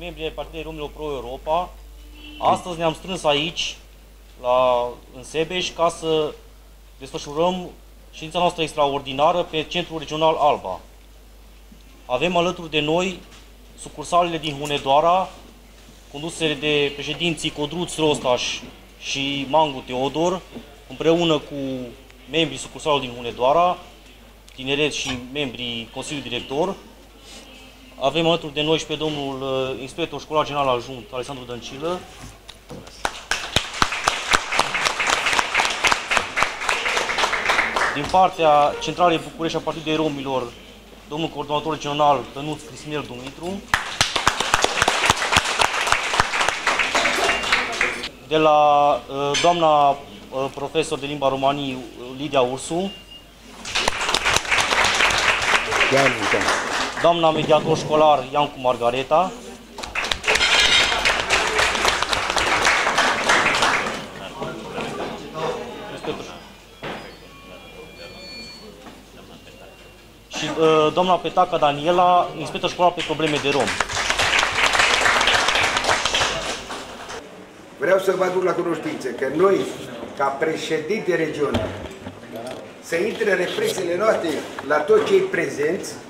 membri ai Partidului Romilor Pro Europa. Astăzi ne-am strâns aici, la, în Sebeș, ca să desfășurăm ședința noastră extraordinară pe Centrul Regional Alba. Avem alături de noi sucursalele din Hunedoara, conduse de președinții Codruț Rostaș și Mangu Teodor, împreună cu membrii sucursalului din Hunedoara, tineret și membrii Consiliului Director. Avem alături de noi și pe domnul uh, inspector școlar general adjunct, Alexandru Dăncilă. Din partea Centralei București a Partidului Romilor, domnul coordonator regional Tănuț Cristinel Dumitru. De la uh, doamna uh, profesor de limba romanii Lidia Ursu. Doamna mediator școlar Iancu Margareta. Și uh, doamna Petaca Daniela, inspector școlar pe probleme de rom. Vreau să vă aduc la cunoștință că noi, ca președinte regional, să intre represiile noastre la toți cei prezenți, că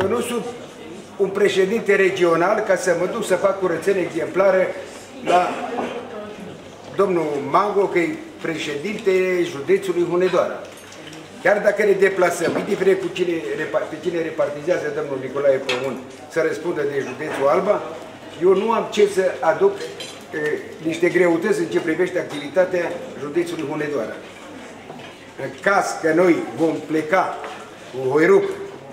eu nu sunt un președinte regional ca să mă duc să fac curățenie exemplară la domnul Mango, că e președinte județului Hunedoara. Chiar dacă ne deplasăm, indiferent cu cine, pe cine repartizează domnul Nicolae Pământ să răspundă de județul Alba, eu nu am ce să aduc e, niște greutăți în ce privește activitatea județului Hunedoara. În caz că noi vom pleca cu Hoiruc,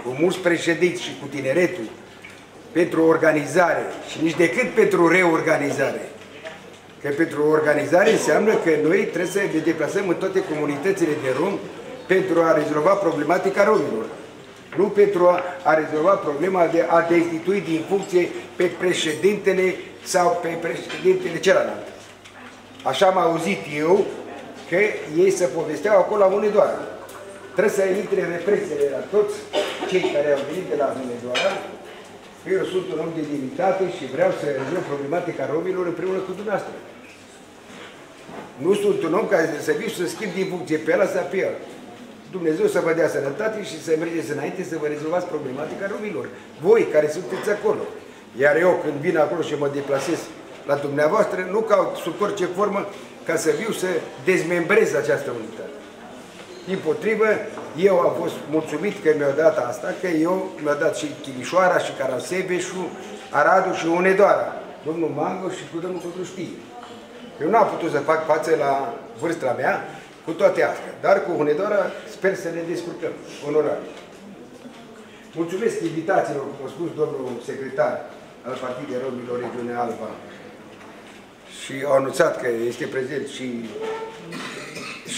cu mulți președinți și cu tineretul pentru organizare și nici decât pentru reorganizare, că pentru organizare înseamnă că noi trebuie să ne deplasăm în toate comunitățile de rom pentru a rezolva problematica romilor. Nu pentru a, a rezolva problema de a destitui din funcție pe președintele sau pe președintele celălalt. Așa am auzit eu că ei se povesteau acolo la Hunedoara. Trebuie să intre represiile la toți cei care au venit de la Hunedoara. Eu sunt un om de dignitate și vreau să rezolv problematica romilor împreună cu dumneavoastră. Nu sunt un om care să vii și să schimb din funcție pe ăla sau pe el. Dumnezeu să vă dea sănătate și să mergeți înainte să vă rezolvați problematica romilor. Voi care sunteți acolo. Iar eu când vin acolo și mă deplasez la dumneavoastră, nu caut sub orice formă ca să viu să dezmembrez această unitate. Din potrivă, eu am fost mulțumit că mi-au dat asta, că eu mi-au dat și Timișoara, și Carasebeșu, Aradu și Unedoara. Domnul Mango și cu domnul Cotruștie. Eu nu am putut să fac față la vârsta mea cu toate astea, dar cu Hunedoara sper să ne descurcăm, onorabil. Mulțumesc invitațiilor, cum a spus domnul secretar al Partidului Romilor Regiunea Alba, și au anunțat că este prezent și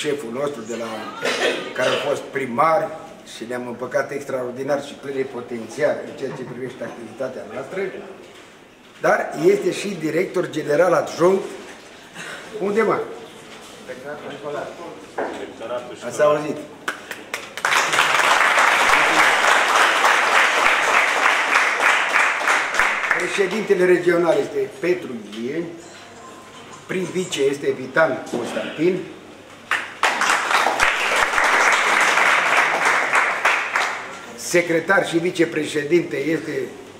șeful nostru de la care a fost primar și ne-am împăcat extraordinar și plenipotențiar în ceea ce privește activitatea noastră, dar este și director general adjunct unde mă? Ați auzit? Președintele regional este Petru Ilie, prim vice este Vitan Constantin, secretar și vicepreședinte este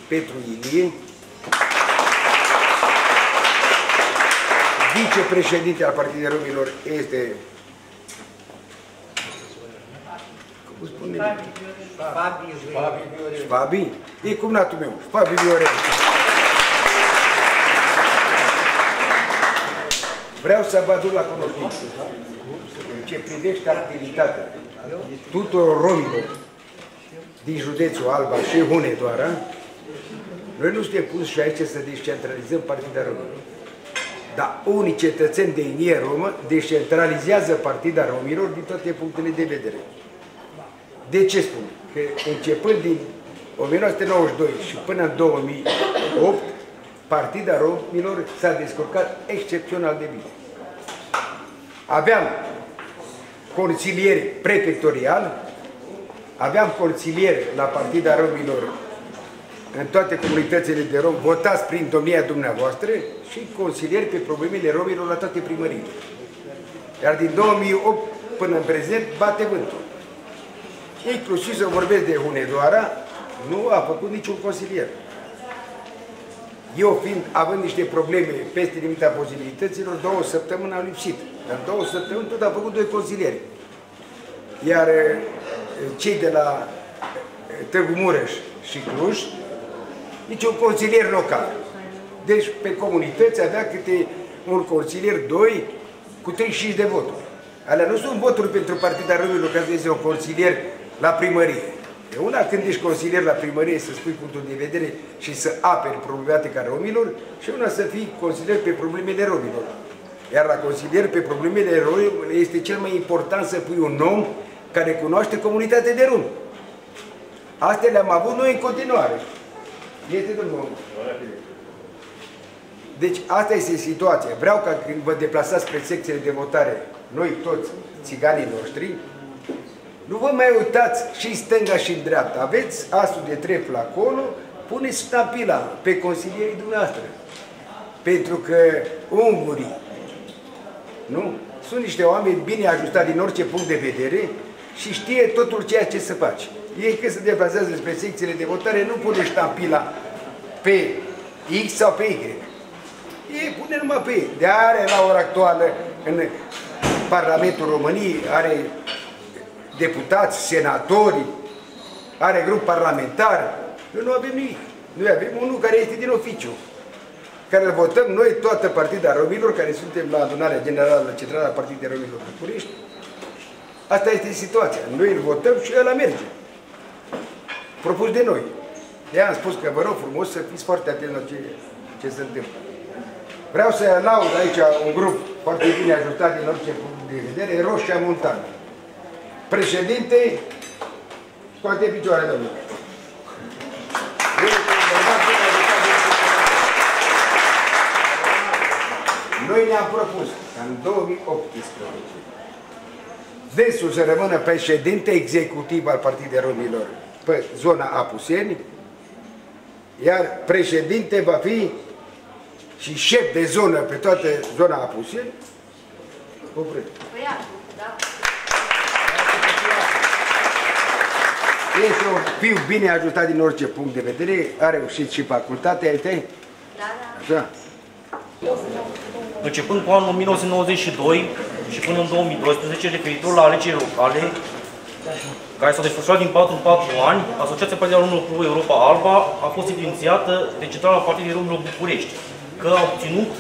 Petru Ilie, vicepreședinte al Partidului Romilor este cum spune? Fabi Fabi Fabi? E cumnatul meu, Fabi Viorel. Vreau să vă aduc la cunoștință în ce privește activitatea tuturor romilor din județul Alba și Hunedoara, noi nu suntem pus și aici să descentralizăm Partida Romilor. Dar unii cetățeni de inie romă descentralizează Partida Romilor din toate punctele de vedere. De ce spun? Că începând din 1992 și până în 2008, Partida Romilor s-a descurcat excepțional de bine. Aveam consilieri prefectorial, aveam consilieri la Partida Romilor în toate comunitățile de rom, votați prin domnia dumneavoastră și consilieri pe problemele romilor la toate primăriile. Iar din 2008 până în prezent bate vântul. Inclusiv să vorbesc de Hunedoara, nu a făcut niciun consilier. Eu fiind, având niște probleme peste limita posibilităților, două săptămâni am lipsit. În două săptămâni tot am făcut doi consilieri. Iar eh, cei de la eh, Tăgu Mureș și Cluj, niciun consilier local. Deci pe comunități avea câte un consilier, doi, cu 35 de voturi. Alea nu sunt voturi pentru Partida Romilor ca să este un consilier la primărie. E una când ești consilier la primărie să spui punctul de vedere și să aperi problematica romilor și una să fii consilier pe problemele romilor. Iar la consilier pe problemele romilor este cel mai important să pui un om care cunoaște comunitatea de romi. Astea le-am avut noi în continuare. Este domnul. Deci asta este situația. Vreau ca când vă deplasați spre secțiile de votare, noi toți, țiganii noștri, nu vă mai uitați și stânga și în dreapta. Aveți asul de trepl acolo, puneți stabila pe consilierii dumneavoastră. Pentru că ungurii, nu? Sunt niște oameni bine ajustați din orice punct de vedere și știe totul ceea ce se face. Ei când se deplasează spre secțiile de votare, nu pune ștampila pe X sau pe Y. Ei pune numai pe ei. De are la ora actuală în Parlamentul României, are deputați, senatori, are grup parlamentar. Noi nu avem nimic. Noi avem unul care este din oficiu, care îl votăm noi, toată partida romilor, care suntem la adunarea generală, la centrala Partidei Romilor București. Asta este situația. Noi îl votăm și ăla merge. Propus de noi. de am spus că vă rog frumos să fiți foarte atenți la ce, ce se întâmplă. Vreau să laud aici un grup foarte bine ajutat din orice punct de vedere, Roșia Montană. Președinte, scoate picioare, domnule. Noi ne-am propus în 2018 Desul să rămână președinte executiv al Partidului Romilor pe zona Apuseni, iar președinte va fi și șef de zonă pe toată zona Apuseni, Oprește. Da. Este un fiu bine ajutat din orice punct de vedere, a reușit și facultatea, este? Da, da. Așa. Începând cu anul 1992 și până în 2012, referitor la alegerile locale, care s-au desfășurat din 4 în 4 ani, Asociația Partidului Romilor Pro Europa Alba a fost evidențiată de Centrala Partidului Romilor București, că a obținut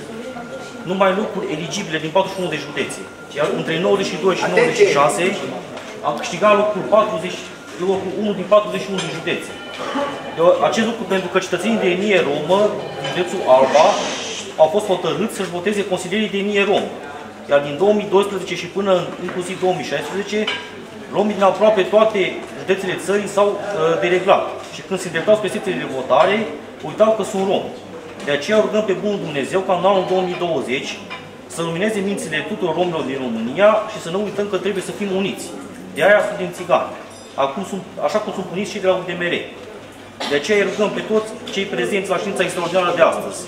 numai locuri eligibile din 41 de județe. Iar între 92 și 96 a câștigat locul 40, locul 1 din 41 de județe. De acest lucru pentru că cetățenii de etnie romă din județul Alba au fost hotărâți să-și voteze consilierii de etnie romă. Iar din 2012 și până inclusiv 2016, romii din aproape toate județele țării s-au uh, dereglat. Și când se îndreptau spre secțiile de votare, uitau că sunt romi. De aceea rugăm pe Bunul Dumnezeu ca în anul 2020 să lumineze mințile tuturor romilor din România și să nu uităm că trebuie să fim uniți. De aia suntem țigani. Acum sunt, așa cum sunt uniți și de la UDMR. De aceea îi rugăm pe toți cei prezenți la știința extraordinară de astăzi,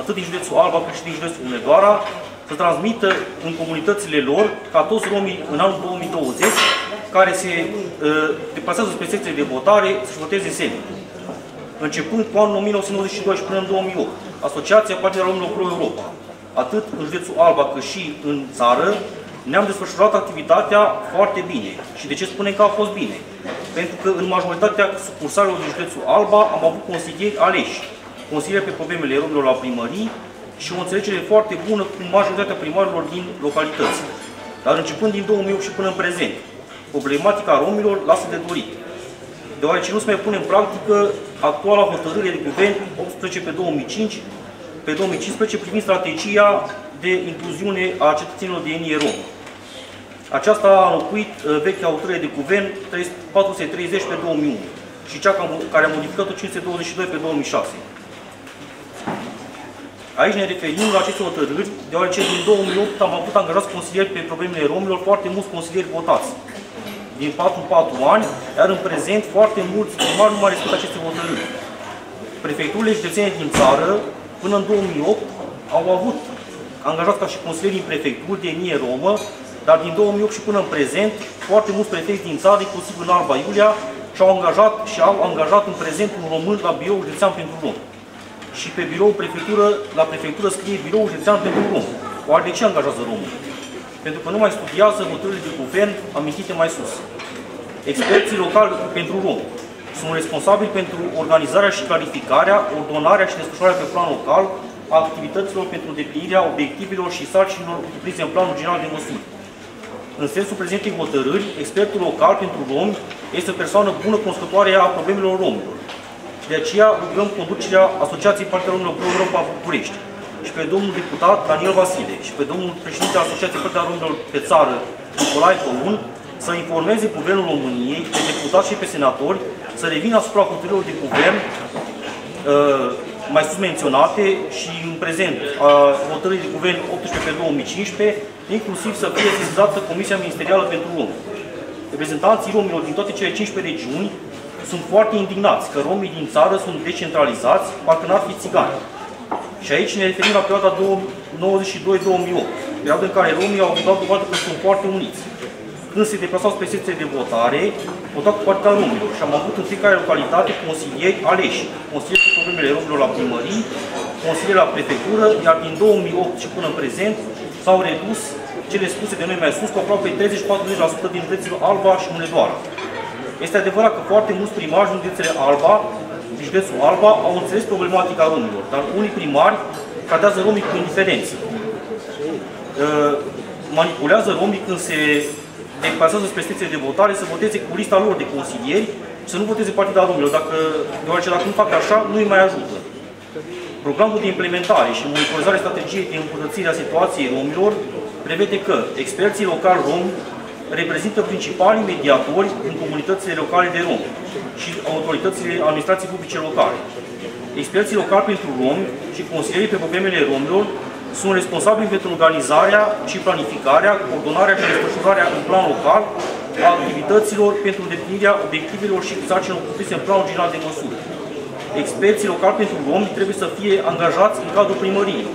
atât din județul Alba cât și din județul Unedoara, să transmită în comunitățile lor, ca toți romii în anul 2020, care se uh, deplasează spre secțiile de votare, să-și voteze semnul. Începând cu anul 1992 și până în 2008, Asociația Partidului Românilor Pro Europa, atât în județul Alba cât și în țară, ne-am desfășurat activitatea foarte bine. Și de ce spunem că a fost bine? Pentru că în majoritatea sucursalelor din județul Alba am avut consilieri aleși, consilieri pe problemele romilor la primării și o înțelegere foarte bună cu majoritatea primarilor din localități. Dar începând din 2008 și până în prezent, problematica romilor lasă de dorit. Deoarece nu se mai pune în practică actuala hotărâre de guvern 18 pe 2005 pe 2015 privind strategia de incluziune a cetățenilor de etnie rom. Aceasta a înlocuit uh, vechea hotărâre de guvern 430 pe 2001 și cea care a modificat-o 522 pe 2006. Aici ne referim la aceste hotărâri, deoarece din 2008 am avut angajați consilieri pe problemele romilor, foarte mulți consilieri votați. Din 4 4 ani, iar în prezent foarte mulți primari nu mai respectă aceste hotărâri. prefecturile județene din țară, până în 2008, au avut angajat ca și consilieri în prefecturi de etnie romă, dar din 2008 și până în prezent, foarte mulți prefecți din țară, inclusiv în Alba Iulia, și-au angajat și au angajat în prezent un român la birou județean pentru rom. Și pe birou prefectură, la prefectură scrie birou județean pentru rom. Oare de ce angajează romul? Pentru că nu mai studiază hotărârile de guvern amintite mai sus. Experții locali pentru rom sunt responsabili pentru organizarea și clarificarea, ordonarea și desfășurarea pe plan local a activităților pentru îndeplinirea obiectivelor și sarcinilor cuprinse în planul general de măsuri. În sensul prezentei hotărâri, expertul local pentru romi este o persoană bună cunoscătoare a problemelor romilor. Și de aceea rugăm conducerea Asociației Partea Romilor Pro Europa București și pe domnul deputat Daniel Vasile și pe domnul președinte al Asociației Partea Romilor pe țară, Nicolae Comun, să informeze Guvernul României, pe deputați și pe senatori, să revină asupra hotărârilor de guvern uh, mai sus menționate și în prezent a hotărârii de guvern 18 pe 2015, inclusiv să fie sesizată Comisia Ministerială pentru Romi. Reprezentanții romilor din toate cele 15 regiuni sunt foarte indignați că romii din țară sunt decentralizați, parcă n-ar fi țigani. Și aici ne referim la perioada 92-2008, perioada în care romii au dat dovadă că sunt foarte uniți când se deplasau spre secțiile de votare, votau cu partea romilor și am avut în fiecare localitate consilieri aleși, consilieri cu problemele romilor la primării, consilieri la prefectură, iar din 2008 și până în prezent s-au redus cele spuse de noi mai sus cu aproape 30-40% din județele Alba și Munedoara. Este adevărat că foarte mulți primari din județele Alba, din județul Alba, au înțeles problematica romilor, dar unii primari tratează romii cu indiferență. Uh, manipulează romii când se deplasează spre secțiile de votare să voteze cu lista lor de consilieri și să nu voteze Partida Romilor, dacă, deoarece dacă nu fac așa, nu îi mai ajută. Programul de implementare și monitorizare strategiei de îmbunătățire a situației romilor prevede că experții locali romi reprezintă principalii mediatori în comunitățile locale de romi și autoritățile administrației publice locale. Experții locali pentru romi și consilierii pe problemele romilor sunt responsabili pentru organizarea și planificarea, coordonarea și desfășurarea în plan local a activităților pentru îndeplinirea obiectivelor și sarcinilor cuprinse în planul general de măsuri. Experții locali pentru romi trebuie să fie angajați în cadrul primăriei.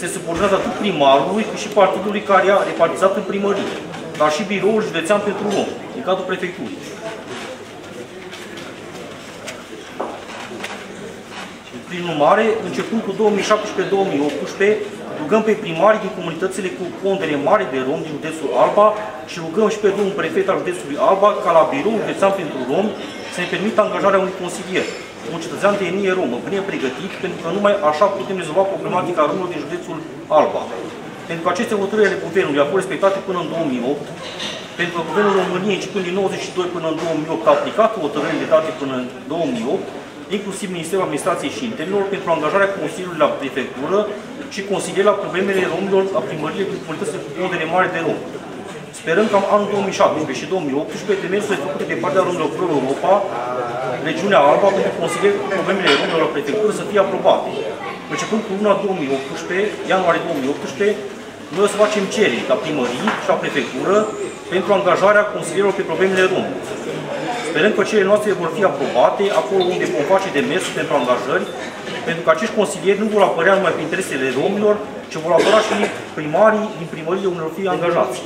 Se subordonează atât primarului cât și partidului care a repartizat în primărie, dar și biroul județean pentru romi, în cadrul prefecturii. Prin urmare, începând cu 2017-2018, rugăm pe primarii din comunitățile cu pondere mare de rom din județul Alba și rugăm și pe domnul prefect al județului Alba ca la birou județean pentru rom să ne permită angajarea unui consilier, un cetățean de etnie romă, bine pregătit, pentru că numai așa putem rezolva problematica romilor din județul Alba. Pentru că aceste hotărâri ale guvernului au fost respectate până în 2008, pentru că Guvernul României, începând din 92 până în 2008, a aplicat hotărârile date până în 2008, inclusiv Ministerul Administrației și Internelor, pentru angajarea Consiliului la Prefectură și consilieri la problemele romilor la primărie din comunitățile cu pondere mare de rom. Sperăm că anul 2017 și 2018 demersurile făcute de partea romilor Pro Europa, regiunea Alba, pentru consilieri cu problemele romilor la prefectură să fie aprobate. Începând cu luna 2018, ianuarie 2018, noi o să facem cereri la primării și la prefectură pentru angajarea consilierilor pe problemele romilor. Sperăm că cele noastre vor fi aprobate acolo unde vom face demersul pentru angajări, pentru că acești consilieri nu vor apărea numai pe interesele romilor, ci vor apăra și primarii din primărie unde vor fi angajați.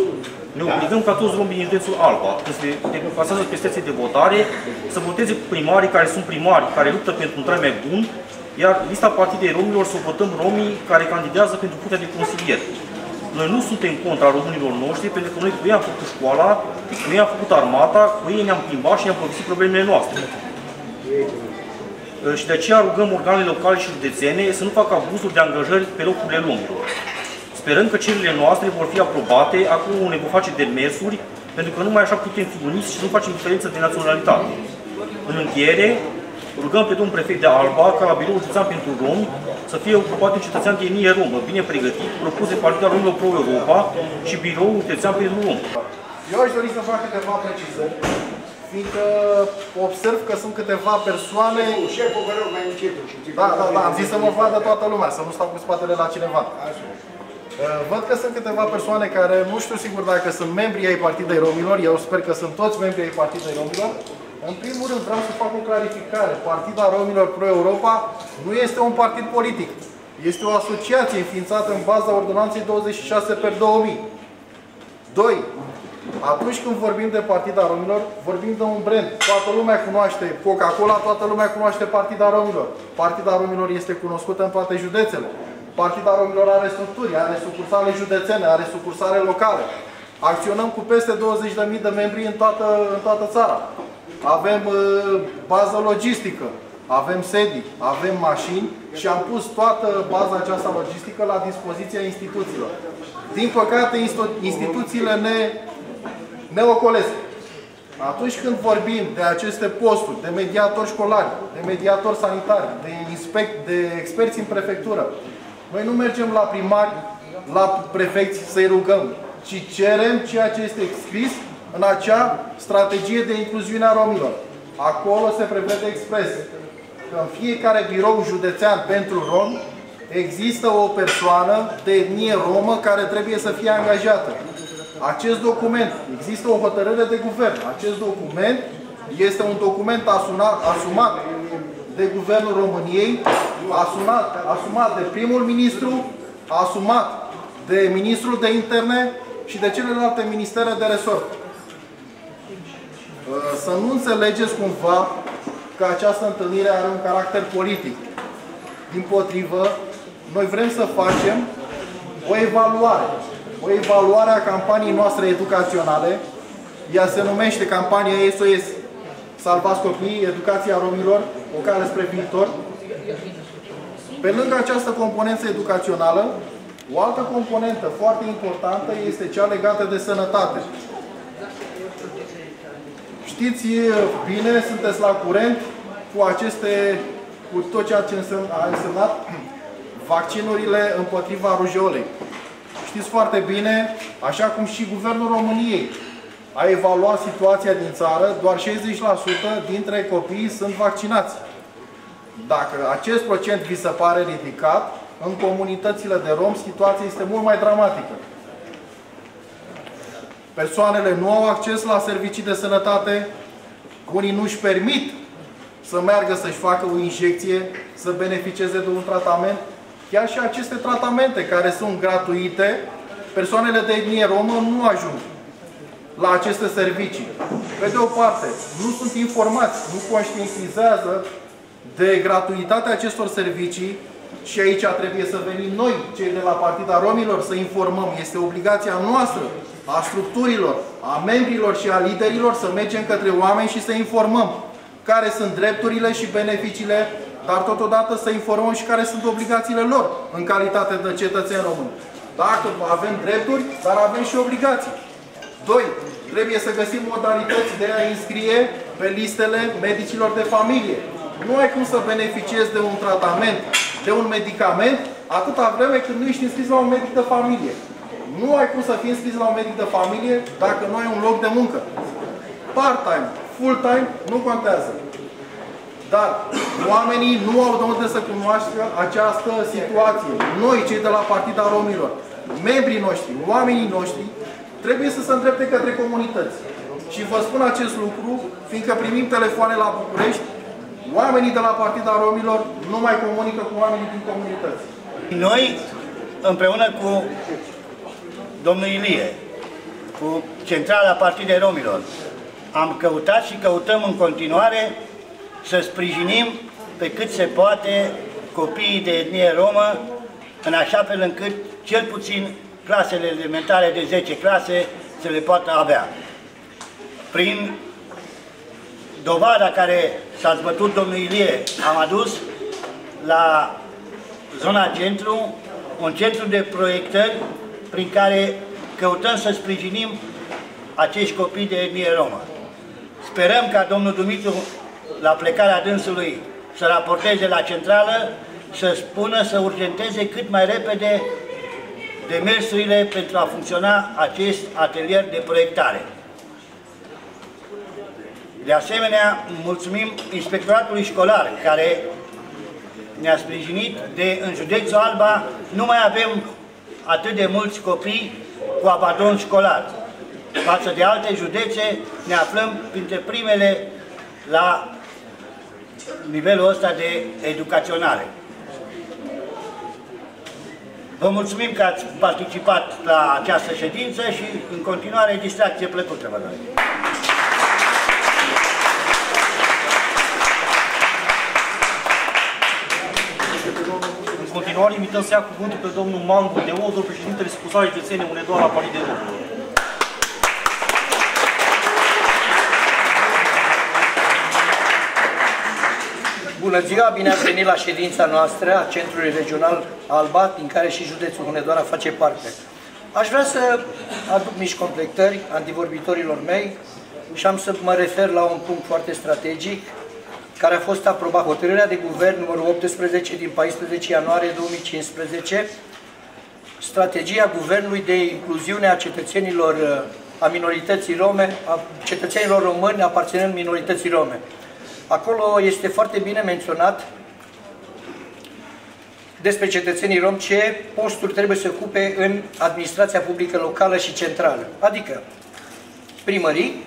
Ne obligăm ca toți romii din județul Alba, când se deplasează pe stații de votare, să voteze primarii care sunt primari, care luptă pentru un trai mai bun, iar lista partidei romilor să votăm romii care candidează pentru putea de consilier. Noi nu suntem contra românilor noștri, pentru că noi cu ei am făcut școala, cu ei am făcut armata, cu ei ne-am plimbat și ne-am povestit problemele noastre. Și de aceea rugăm organele locale și județene să nu facă abuzuri de angajări pe locurile romilor. Sperăm că cererile noastre vor fi aprobate acum ne vor face demersuri, pentru că numai așa putem fi uniți și nu facem diferență de naționalitate. În încheiere, rugăm pe domnul prefect de Alba ca la biroul județean pentru romi să fie ocupat un cetățean de etnie romă, bine pregătit, propus de Partida Romilor Pro Europa și biroul județean pentru rom. Eu aș dori să fac câteva precizări, fiindcă observ că sunt câteva persoane... Șeful, vă rog, mai încetul. Da, da, da, am zis să mă vadă toată lumea, să nu stau cu spatele la cineva. Uh, Văd că sunt câteva persoane care nu știu sigur dacă sunt membri ai Partidei Romilor, eu sper că sunt toți membri ai Partidei Romilor, În primul rând vreau să fac o clarificare. Partida Romilor Pro-Europa nu este un partid politic. Este o asociație înființată în baza ordonanței 26 per 2000. 2. Atunci când vorbim de Partida Romilor, vorbim de un brand. Toată lumea cunoaște Coca-Cola, toată lumea cunoaște Partida Romilor. Partida Romilor este cunoscută în toate județele. Partida Romilor are structuri, are sucursale județene, are sucursale locale. Acționăm cu peste 20.000 de membri în toată, în toată țara. Avem uh, bază logistică, avem sedii, avem mașini și am pus toată baza aceasta logistică la dispoziția instituțiilor. Din păcate, instituțiile ne, ne ocolesc. Atunci când vorbim de aceste posturi, de mediatori școlari, de mediatori sanitari, de, inspect, de experți în prefectură, noi nu mergem la primari, la prefecți să-i rugăm, ci cerem ceea ce este scris în acea strategie de incluziune a romilor. Acolo se prevede expres că în fiecare birou județean pentru rom există o persoană de etnie romă care trebuie să fie angajată. Acest document, există o hotărâre de guvern. Acest document este un document asumat, asumat de Guvernul României, asumat, asumat de primul ministru, asumat de ministrul de interne și de celelalte ministere de resort. Să nu înțelegeți cumva că această întâlnire are un caracter politic. Din potrivă, noi vrem să facem o evaluare. O evaluare a campaniei noastre educaționale. Ea se numește campania SOS Salvați copiii, educația romilor, o cale spre viitor. Pe lângă această componență educațională, o altă componentă foarte importantă este cea legată de sănătate. Știți bine, sunteți la curent cu aceste, cu tot ceea ce a însemnat vaccinurile împotriva rujeolei. Știți foarte bine, așa cum și Guvernul României a evaluat situația din țară, doar 60% dintre copii sunt vaccinați. Dacă acest procent vi se pare ridicat, în comunitățile de rom situația este mult mai dramatică. Persoanele nu au acces la servicii de sănătate, unii nu își permit să meargă să-și facă o injecție, să beneficieze de un tratament. Chiar și aceste tratamente care sunt gratuite, persoanele de etnie romă nu ajung la aceste servicii. Pe de o parte, nu sunt informați, nu conștientizează de gratuitatea acestor servicii și aici trebuie să venim noi, cei de la Partida Romilor, să informăm. Este obligația noastră, a structurilor, a membrilor și a liderilor să mergem către oameni și să informăm care sunt drepturile și beneficiile, dar totodată să informăm și care sunt obligațiile lor în calitate de cetățeni români. Dacă avem drepturi, dar avem și obligații. Doi, trebuie să găsim modalități de a înscrie pe listele medicilor de familie. Nu ai cum să beneficiezi de un tratament, de un medicament, atâta vreme când nu ești înscris la un medic de familie. Nu ai cum să fii înscris la un medic de familie dacă nu ai un loc de muncă. Part-time, full-time, nu contează. Dar oamenii nu au de unde să cunoască această situație. Noi, cei de la Partida Romilor, membrii noștri, oamenii noștri, trebuie să se îndrepte către comunități. Și vă spun acest lucru, fiindcă primim telefoane la București, oamenii de la Partida Romilor nu mai comunică cu oamenii din comunități. Noi, împreună cu domnul Ilie, cu centrala Partidei Romilor, am căutat și căutăm în continuare să sprijinim pe cât se poate copiii de etnie romă, în așa fel încât cel puțin clasele elementare de 10 clase să le poată avea. Prin dovada care s-a zbătut domnul Ilie, am adus la zona centru un centru de proiectări prin care căutăm să sprijinim acești copii de etnie romă. Sperăm ca domnul Dumitru, la plecarea dânsului, să raporteze la centrală, să spună, să urgenteze cât mai repede demersurile pentru a funcționa acest atelier de proiectare. De asemenea, mulțumim Inspectoratului Școlar, care ne-a sprijinit de în județul Alba nu mai avem atât de mulți copii cu abandon școlar. Față de alte județe, ne aflăm printre primele la nivelul ăsta de educaționare. Vă mulțumim că ați participat la această ședință și în continuare distracție plăcută vă dorim. În continuare invităm să ia cuvântul pe domnul Mangu de Odor, președintele Scuzare Județene Unedoara Partide Românilor. Bună ziua, bine ați venit la ședința noastră a Centrului Regional Alba, din care și județul Hunedoara face parte. Aș vrea să aduc mici completări antivorbitorilor mei și am să mă refer la un punct foarte strategic, care a fost aprobat hotărârea de guvern numărul 18 din 14 ianuarie 2015, strategia guvernului de incluziune a cetățenilor a minorității rome, a cetățenilor români aparținând minorității rome. Acolo este foarte bine menționat despre cetățenii rom ce posturi trebuie să ocupe în administrația publică locală și centrală, adică primării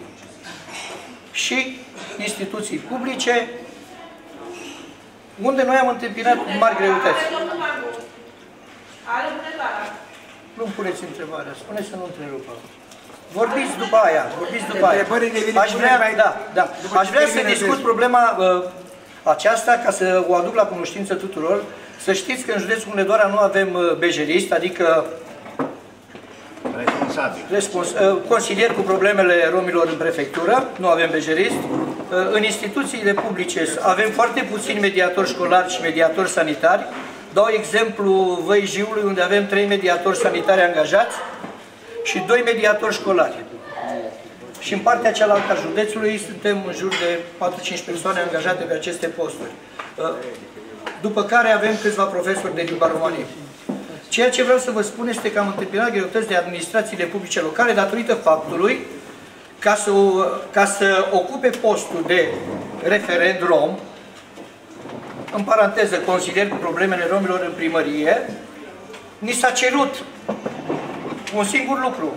și instituții publice, unde noi am întâmpinat mari greutăți. Nu-mi puneți întrebarea, spuneți să nu întrerupă. Vorbiți după aia, vorbiți după aia. Aș vrea, da, da. Aș vrea să discut problema uh, aceasta ca să o aduc la cunoștință tuturor. Să știți că în județul Hunedoara nu avem uh, bejerist, adică Responsabil. respons, uh, consilier cu problemele romilor în prefectură, nu avem bejerist. Uh, În instituțiile publice avem foarte puțini mediatori școlari și mediatori sanitari. Dau exemplu Văi Jiului, unde avem trei mediatori sanitari angajați și doi mediatori școlari. Și în partea cealaltă a județului suntem în jur de 4-5 persoane angajate pe aceste posturi. Uh, După care avem câțiva profesori de limba romanie. Ceea ce vreau să vă spun este că am întâmpinat greutăți de administrațiile publice locale datorită faptului ca să, ca să ocupe postul de referent rom, în paranteză, consilier cu problemele romilor în primărie, ni s-a cerut un singur lucru.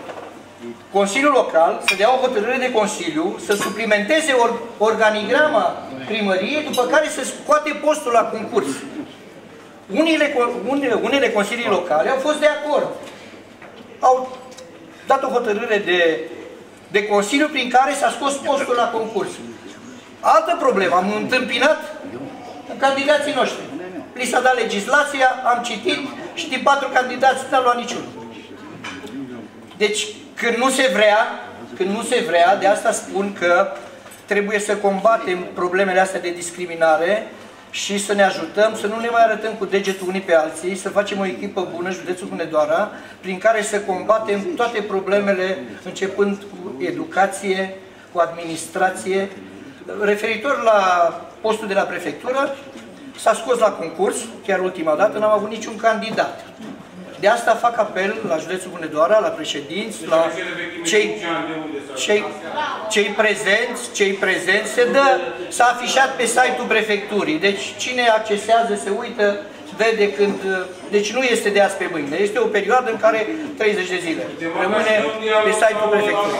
Consiliul Local să dea o hotărâre de Consiliu, să suplimenteze or, organigrama primăriei, după care să scoate postul la concurs. Unile, unele, unele consilii locale au fost de acord. Au dat o hotărâre de, de Consiliu prin care s-a scos postul la concurs. Altă problemă, am întâmpinat candidații noștri. Li s-a dat legislația, am citit și din patru candidați n-a luat niciunul. Deci, când nu se vrea, când nu se vrea, de asta spun că trebuie să combatem problemele astea de discriminare și să ne ajutăm, să nu ne mai arătăm cu degetul unii pe alții, să facem o echipă bună, județul Hunedoara, prin care să combatem toate problemele, începând cu educație, cu administrație. Referitor la postul de la prefectură, s-a scos la concurs, chiar ultima dată, n-am avut niciun candidat. De asta fac apel la județul Hunedoara, la președinți, la cei, cei, cei prezenți, cei prezenți, se dă, s-a afișat pe site-ul prefecturii. Deci cine accesează, se uită, vede când... Deci nu este de azi pe mâine, este o perioadă în care 30 de zile rămâne pe site-ul prefecturii.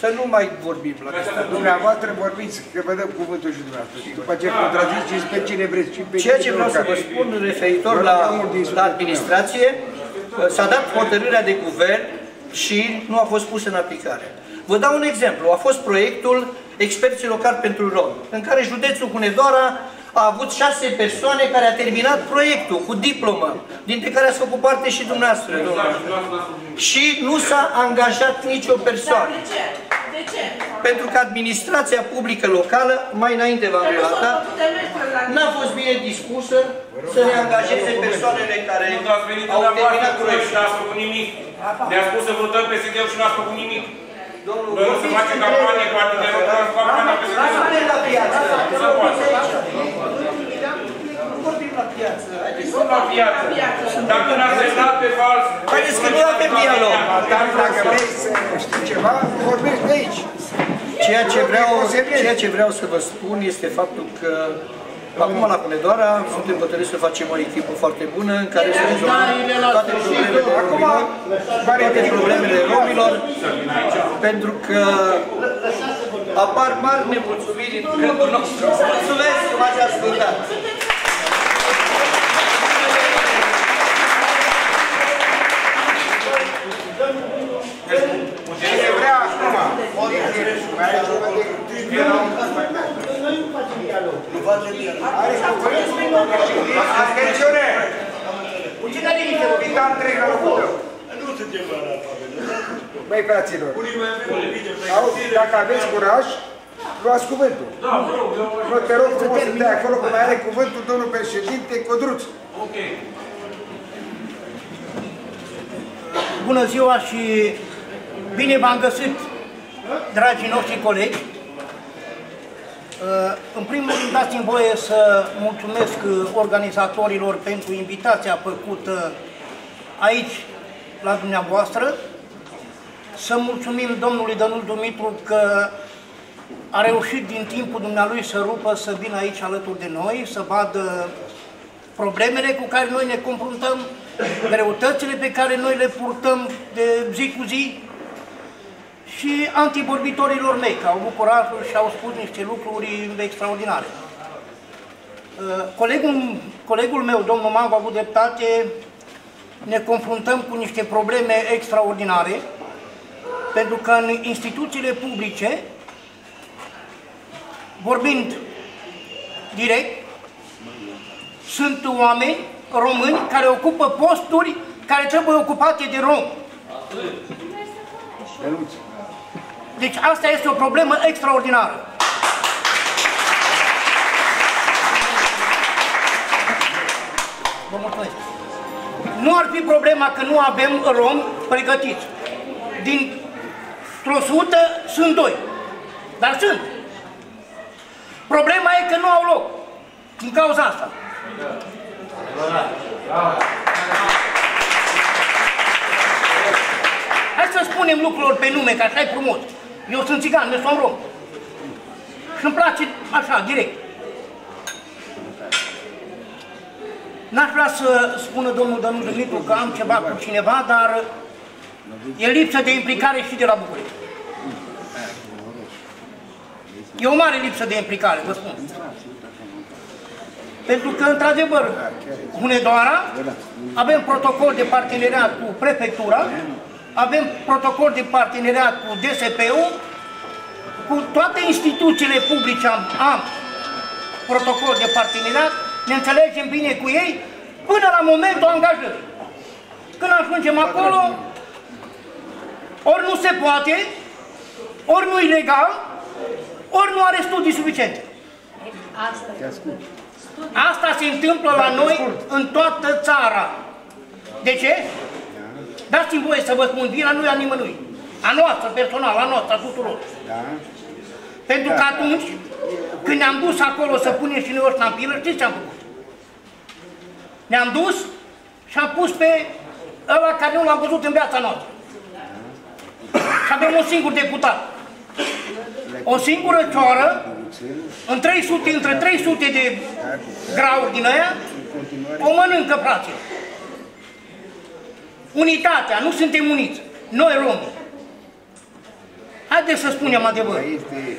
Să nu mai vorbim la asta. Dumneavoastră vorbiți, că vă dăm cuvântul și dumneavoastră. După ce contraziceți pe cine vreți și pe Ceea cine ce vreau să vă care. spun referitor la, la administrație, s-a dat hotărârea de guvern și nu a fost pusă în aplicare. Vă dau un exemplu. A fost proiectul Experții locali pentru romi, în care județul Hunedoara a avut șase persoane care a terminat proiectul cu diplomă, dintre care ați făcut parte și dumneavoastră, domnule. Și nu s-a angajat nicio persoană. De ce? De ce? Pentru că administrația publică locală, mai înainte v-am relatat, n-a fost bine dispusă să ne angajeze persoanele care Nu ați venit au dumneavoastră terminat cu noi și proiectul. n-ați făcut nimic. Ne-a spus să votăm PSD-ul și n-ați făcut nimic. Domnul, Noi nu se vorbiți face între- campanie partide locale, fac campania Lasă PSD-ul. vorbim la piață. Nu se poate. Nu vorbim la piață. Haideți Nu la viață. Dacă n-ați semnat pe fals... Haideți că nu avem dialog. Dar dacă vreți să știi ceva, vorbești de aici. Ceea ce, vreau, ceea ce vreau să vă spun este faptul că acum la Hunedoara suntem hotărâți să facem o echipă foarte bună în care să rezolvăm toate problemele romilor, toate problemele romilor, pentru că apar mari nemulțumiri în rândul nostru. Mulțumesc că m-ați ascultat! Cine vrea acum, mai are ceva de Are cuvântul? Atențiune! Pitan trei la locul tău. Băi, fraților, auzi, dacă aveți curaj, luați cuvântul. Nu, te rog frumos să stai acolo, că mai are cuvântul domnul președinte Codruț. Bună ziua și bine v-am găsit, dragii noștri colegi. Uh, În primul rând, dați-mi voie să mulțumesc uh, organizatorilor pentru invitația făcută aici, la dumneavoastră. Să mulțumim domnului Dănul Dumitru că a reușit din timpul dumnealui să rupă să vină aici alături de noi, să vadă problemele cu care noi ne confruntăm, greutățile pe care noi le purtăm de zi cu zi și antivorbitorilor mei, că au bucurat și au spus niște lucruri extraordinare. Uh, Colegul, colegul meu, domnul Mangu, a avut dreptate, ne confruntăm cu niște probleme extraordinare, pentru că în instituțiile publice, vorbind direct, sunt oameni români care ocupă posturi care trebuie ocupate de romi. Deci asta este o problemă extraordinară. Vă mulțumesc. Nu ar fi problema că nu avem romi pregătiți. Din 100 sunt doi. Dar sunt. Problema e că nu au loc. Din cauza asta. Hai să spunem lucrurilor pe nume, că așa e frumos. Eu sunt țigan, nu sunt rom. Și îmi place așa, direct. N-aș vrea să spună domnul Dănuț Dumitru că am ceva cu cineva, dar e lipsă de implicare și de la București. E o mare lipsă de implicare, vă spun. Pentru că, într-adevăr, Hunedoara, avem protocol de parteneriat cu prefectura, avem protocol de parteneriat cu DSP-ul, cu toate instituțiile publice am, am protocol de parteneriat, ne înțelegem bine cu ei, până la momentul angajării. Când ajungem acolo, ori nu se poate, ori nu e legal, ori nu are studii suficiente. Asta se întâmplă la noi în toată țara. De ce? Dați-mi voie să vă spun, vina nu e a nimănui. A noastră, personal, a noastră, a tuturor. Pentru că atunci, când ne-am dus acolo să punem și noi o ștampilă, știți ce am făcut? Ne-am dus și am pus pe ăla care nu l-am văzut în viața noastră. Și avem un singur deputat. O singură cioară, în 300, între 300 de grauri din aia, o mănâncă, fraților. Unitatea, nu suntem uniți. Noi romi. Haideți să spunem adevărul. Este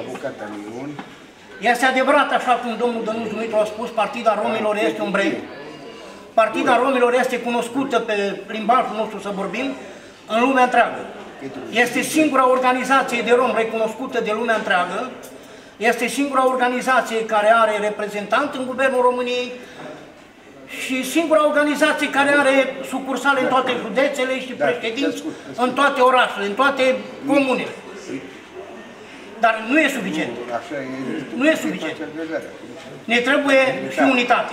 avocata Ion. Este adevărat, așa cum domnul Dănuț Dumitru a spus, Partida Romilor este un brand. Partida Romilor este cunoscută pe limbajul nostru să vorbim în lumea întreagă. Este singura organizație de rom recunoscută de lumea întreagă. Este singura organizație care are reprezentant în Guvernul României și singura organizație care are sucursale în toate județele și președinți în toate orașele, în toate comunele. Dar nu e suficient. Așa e. Nu e suficient. Ne trebuie și unitate.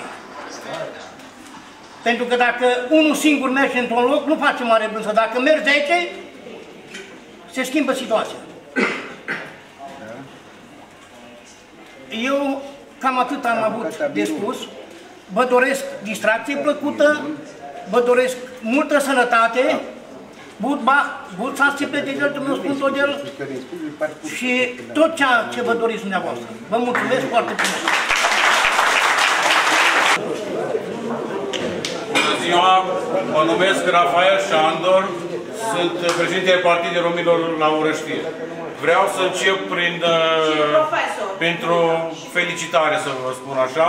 Pentru că dacă unul singur merge într-un loc, nu face mare brânză. Dacă merg 10, se schimbă situația. Eu cam atât am avut de spus. Vă doresc distracție plăcută, vă doresc multă sănătate, Budba, bud să ați pe el, Dumnezeu Sfântul de el, și tot ceea ce vă doriți dumneavoastră. Vă mulțumesc foarte frumos! Bună ziua, mă numesc Rafael Șandor, sunt președintele Partidului Romilor la Orăștie. Vreau să încep prin, uh, pentru felicitare, să vă spun așa.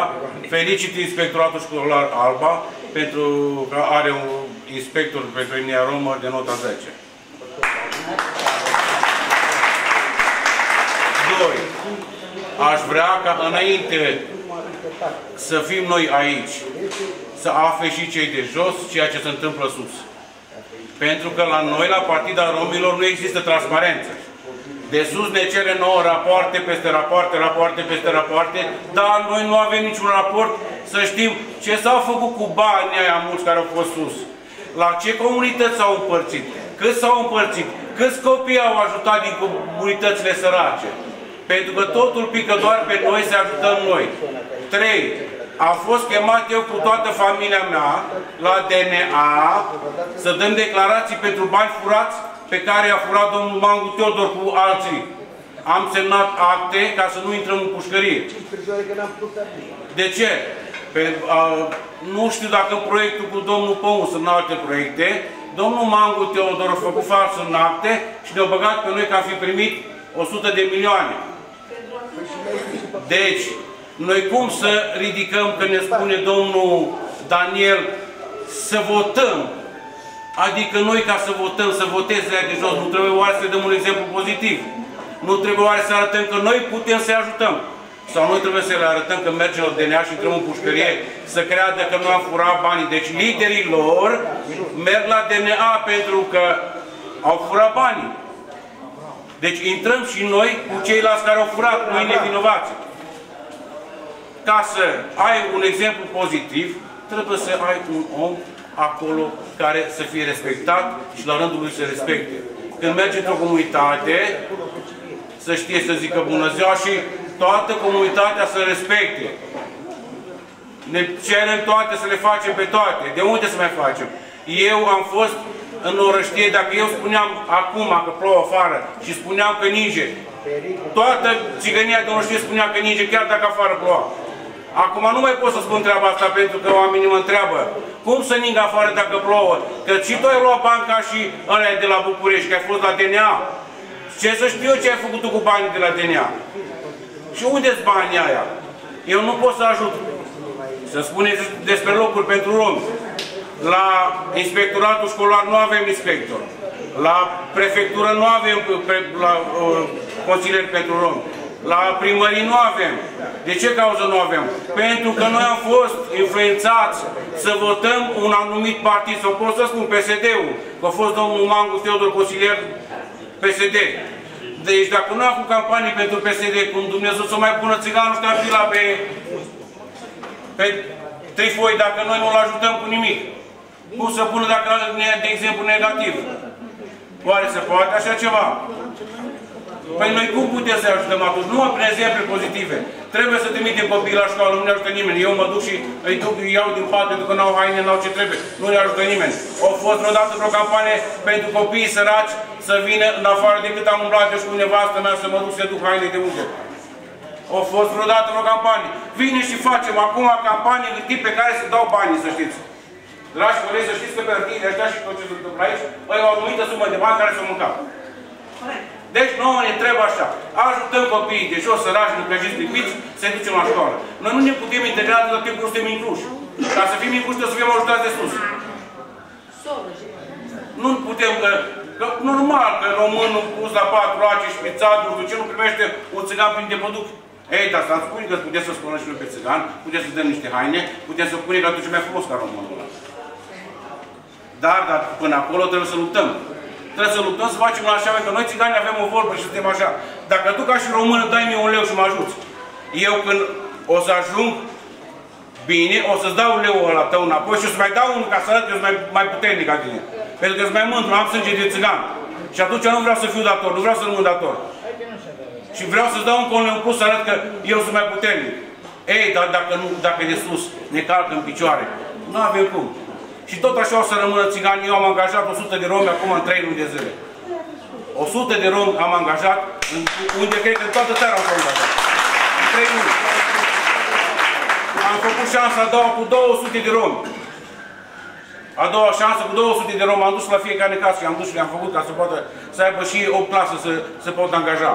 Felicit Inspectoratul Școlar Alba pentru că are un inspector pentru linia romă de nota 10. Doi. Aș vrea ca înainte să fim noi aici, să afle și cei de jos ceea ce se întâmplă sus. Pentru că la noi, la Partida Romilor, nu există transparență. De sus ne cere nouă rapoarte peste rapoarte, rapoarte peste rapoarte, dar noi nu avem niciun raport să știm ce s-au făcut cu banii aia mulți care au fost sus. La ce comunități s-au împărțit, cât s-au împărțit, câți copii au ajutat din comunitățile sărace. Pentru că totul pică doar pe noi să ajutăm noi. 3. Am fost chemat eu cu toată familia mea la DNA să dăm declarații pentru bani furați pe care a furat domnul Mangu Teodor cu alții. Am semnat acte ca să nu intrăm în pușcărie. De ce? Pe, a, nu știu dacă proiectul cu domnul Păun sunt alte proiecte. Domnul Mangu Teodor a făcut falsă în acte și ne-a băgat pe noi că am fi primit 100 de milioane. Deci, noi cum să ridicăm, că ne spune domnul Daniel, să votăm Adică noi ca să votăm, să voteze de jos, nu trebuie oare să dăm un exemplu pozitiv? Nu trebuie oare să arătăm că noi putem să-i ajutăm? Sau noi trebuie să le arătăm că mergem la DNA și intrăm în pușcărie să creadă că noi am furat banii. Deci liderii lor merg la DNA pentru că au furat banii. Deci intrăm și noi cu ceilalți care au furat, noi nevinovați. Ca să ai un exemplu pozitiv, trebuie să ai un om acolo care să fie respectat și la rândul lui să respecte. Când merge într-o comunitate, să știe să zică bună ziua și toată comunitatea să respecte. Ne cerem toate să le facem pe toate. De unde să mai facem? Eu am fost în orăștie, dacă eu spuneam acum că plouă afară și spuneam că ninge, toată țigănia de orăștie spunea că ninge, chiar dacă afară ploua. Acum nu mai pot să spun treaba asta pentru că oamenii mă întreabă cum să ning afară dacă plouă? Că și tu ai luat banca și ăla de la București, că ai fost la DNA. Ce să știu eu ce ai făcut tu cu banii de la DNA? Și unde sunt banii aia? Eu nu pot să ajut. Să spuneți despre locuri pentru romi. La inspectoratul școlar nu avem inspector. La prefectură nu avem pre, la, uh, consilieri pentru romi. La primării nu avem. De ce cauză nu avem? Pentru că noi am fost influențați să votăm un anumit partid, sau pot să spun PSD-ul, că a fost domnul Mangu Teodor Consilier PSD. Deci dacă nu am făcut campanii pentru PSD, cum Dumnezeu să mai pună țiganul ăsta fila pe, pe trifoi, dacă noi nu-l ajutăm cu nimic. Cum să pună dacă, de exemplu, negativ? Oare se poate așa ceva? Păi noi cum putem să ajutăm atunci? Nu prin exemple pozitive. Trebuie să trimitem copiii la școală, nu ne ajută nimeni. Eu mă duc și îi duc, îi iau din pat pentru că n-au haine, n-au ce trebuie. Nu ne ajută nimeni. Au fost vreodată vreo campanie pentru copiii săraci să vină în afară decât am umblat eu și cu nevastă mea să mă duc să duc haine de unde. Au fost vreodată vreo campanie. Vine și facem acum campanii de tip pe care să dau banii, să știți. Dragi colegi, să știți că pe hârtiile ăștia și tot ce se întâmplă aici, au o anumită sumă de bani care să mâncau. Deci nouă ne trebuie așa. Ajutăm copiii de jos, sărași, necăjiți, lipiți, să ducem la școală. Noi nu ne putem integra de timp că suntem incluși. Ca să fim incluși, trebuie să fim ajutați de sus. Nu putem, că, că normal că românul pus la patru ace și pițat, nu știu ce, nu primește un țigan plin de produs. Ei, dar să-mi spune că puteți să spună și pe țigan, puteți să dăm niște haine, puteți să spune că atunci mai frumos ca românul ăla. Dar, dar până acolo trebuie să luptăm. Trebuie să luptăm să facem așa, că noi țigani avem o vorbă și suntem așa. Dacă tu ca și român dai mie un leu și mă ajuți, eu când o să ajung bine, o să-ți dau leu la tău înapoi și o să mai dau unul ca să arăt că sunt mai, mai puternic ca tine. Pentru că sunt mai mândru, am sânge de țigan. Și atunci nu vreau să fiu dator, nu vreau să rămân dator. Și vreau să-ți dau un un plus să arăt că eu sunt mai puternic. Ei, dar dacă, nu, dacă de sus ne calcă în picioare, nu avem cum. Și tot așa o să rămână țigani. Eu am angajat 100 de romi acum în 3 luni de zile. 100 de romi am angajat, în, unde cred că în toată țara am angajat. În 3 luni. Am făcut șansa a doua cu 200 de romi. A doua șansă, cu 200 de romi am dus la fiecare casă și am dus și le-am făcut ca să poată să aibă și o clasă să se pot angaja.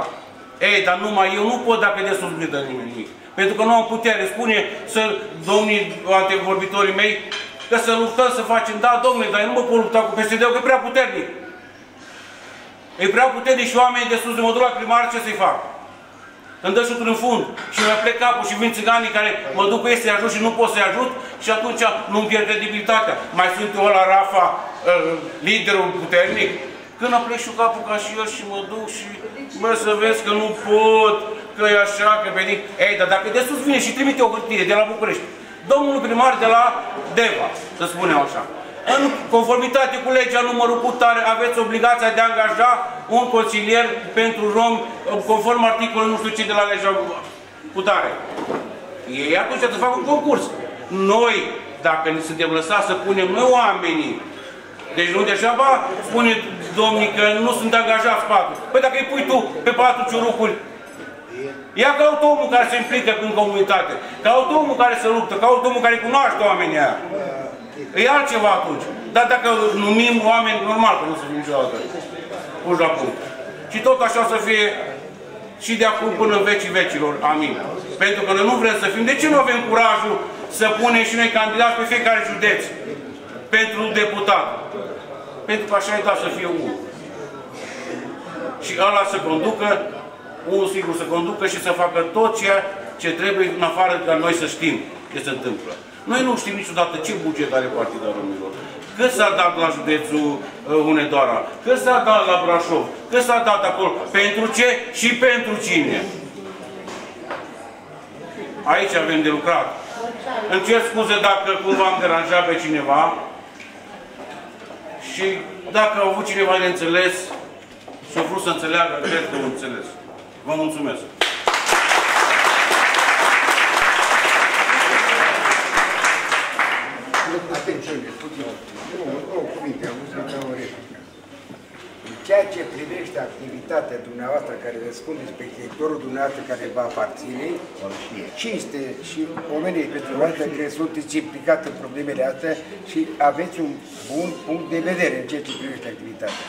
Ei, dar numai eu nu pot dacă de sus nu dă nimeni nimic. Pentru că nu am putere. Spune să domnii antevorbitorii mei că să luptăm, să facem. Da, domnule, dar eu nu mă pot lupta cu PSD-ul, că e prea puternic. E prea puternic și oamenii de sus de modul primar, ce să-i fac? Îmi dă șutul în fund și mi-a plec capul și vin țiganii care mă duc cu ei să-i ajut și nu pot să-i ajut și atunci nu-mi pierd credibilitatea. Mai sunt eu la Rafa, uh, liderul puternic? Când am plec și capul ca și el și mă duc și mă să vezi că nu pot, că e așa, că veni. Ei, dar dacă de sus vine și trimite o hârtie de la București, domnul primar de la Deva, să spunem așa, în conformitate cu legea numărul cu tare, aveți obligația de a angaja un consilier pentru rom, conform articolului nu știu ce de la legea cu tare. Ei atunci să facă un concurs. Noi, dacă ne suntem lăsați să punem noi oamenii, deci nu degeaba spune domnii că nu sunt angajați patru. Păi dacă îi pui tu pe patru ciurucuri, Ia caut omul care se implică în comunitate, caut omul care se luptă, caut omul care cunoaște oamenii aia. E altceva atunci. Dar dacă numim oameni, normal că nu să fim niciodată puși la punct. Și tot așa să fie și de acum până în vecii vecilor. Amin. Pentru că noi nu vrem să fim. De ce nu avem curajul să punem și noi candidați pe fiecare județ pentru deputat? Pentru că așa e dat să fie unul. Și ăla să conducă, unul sigur să conducă și să facă tot ceea ce trebuie în afară ca noi să știm ce se întâmplă. Noi nu știm niciodată ce buget are Partida Românilor. Cât s-a dat la județul uh, Hunedoara? Cât s-a dat la Brașov? Cât s-a dat acolo? Pentru ce și pentru cine? Aici avem de lucrat. Îmi cer scuze dacă cumva am deranjat pe cineva și dacă au avut cineva de înțeles și au vrut să înțeleagă, cred că au înțeles. Vă mulțumesc! Atențiune, puțin. O, o cuvinte, am văzut că o replică. În ceea ce privește activitatea dumneavoastră care răspundeți pe sectorul dumneavoastră care va aparține, cinste și oamenii pentru voastră că sunteți implicat în problemele astea și aveți un bun punct de vedere în ceea ce privește activitatea.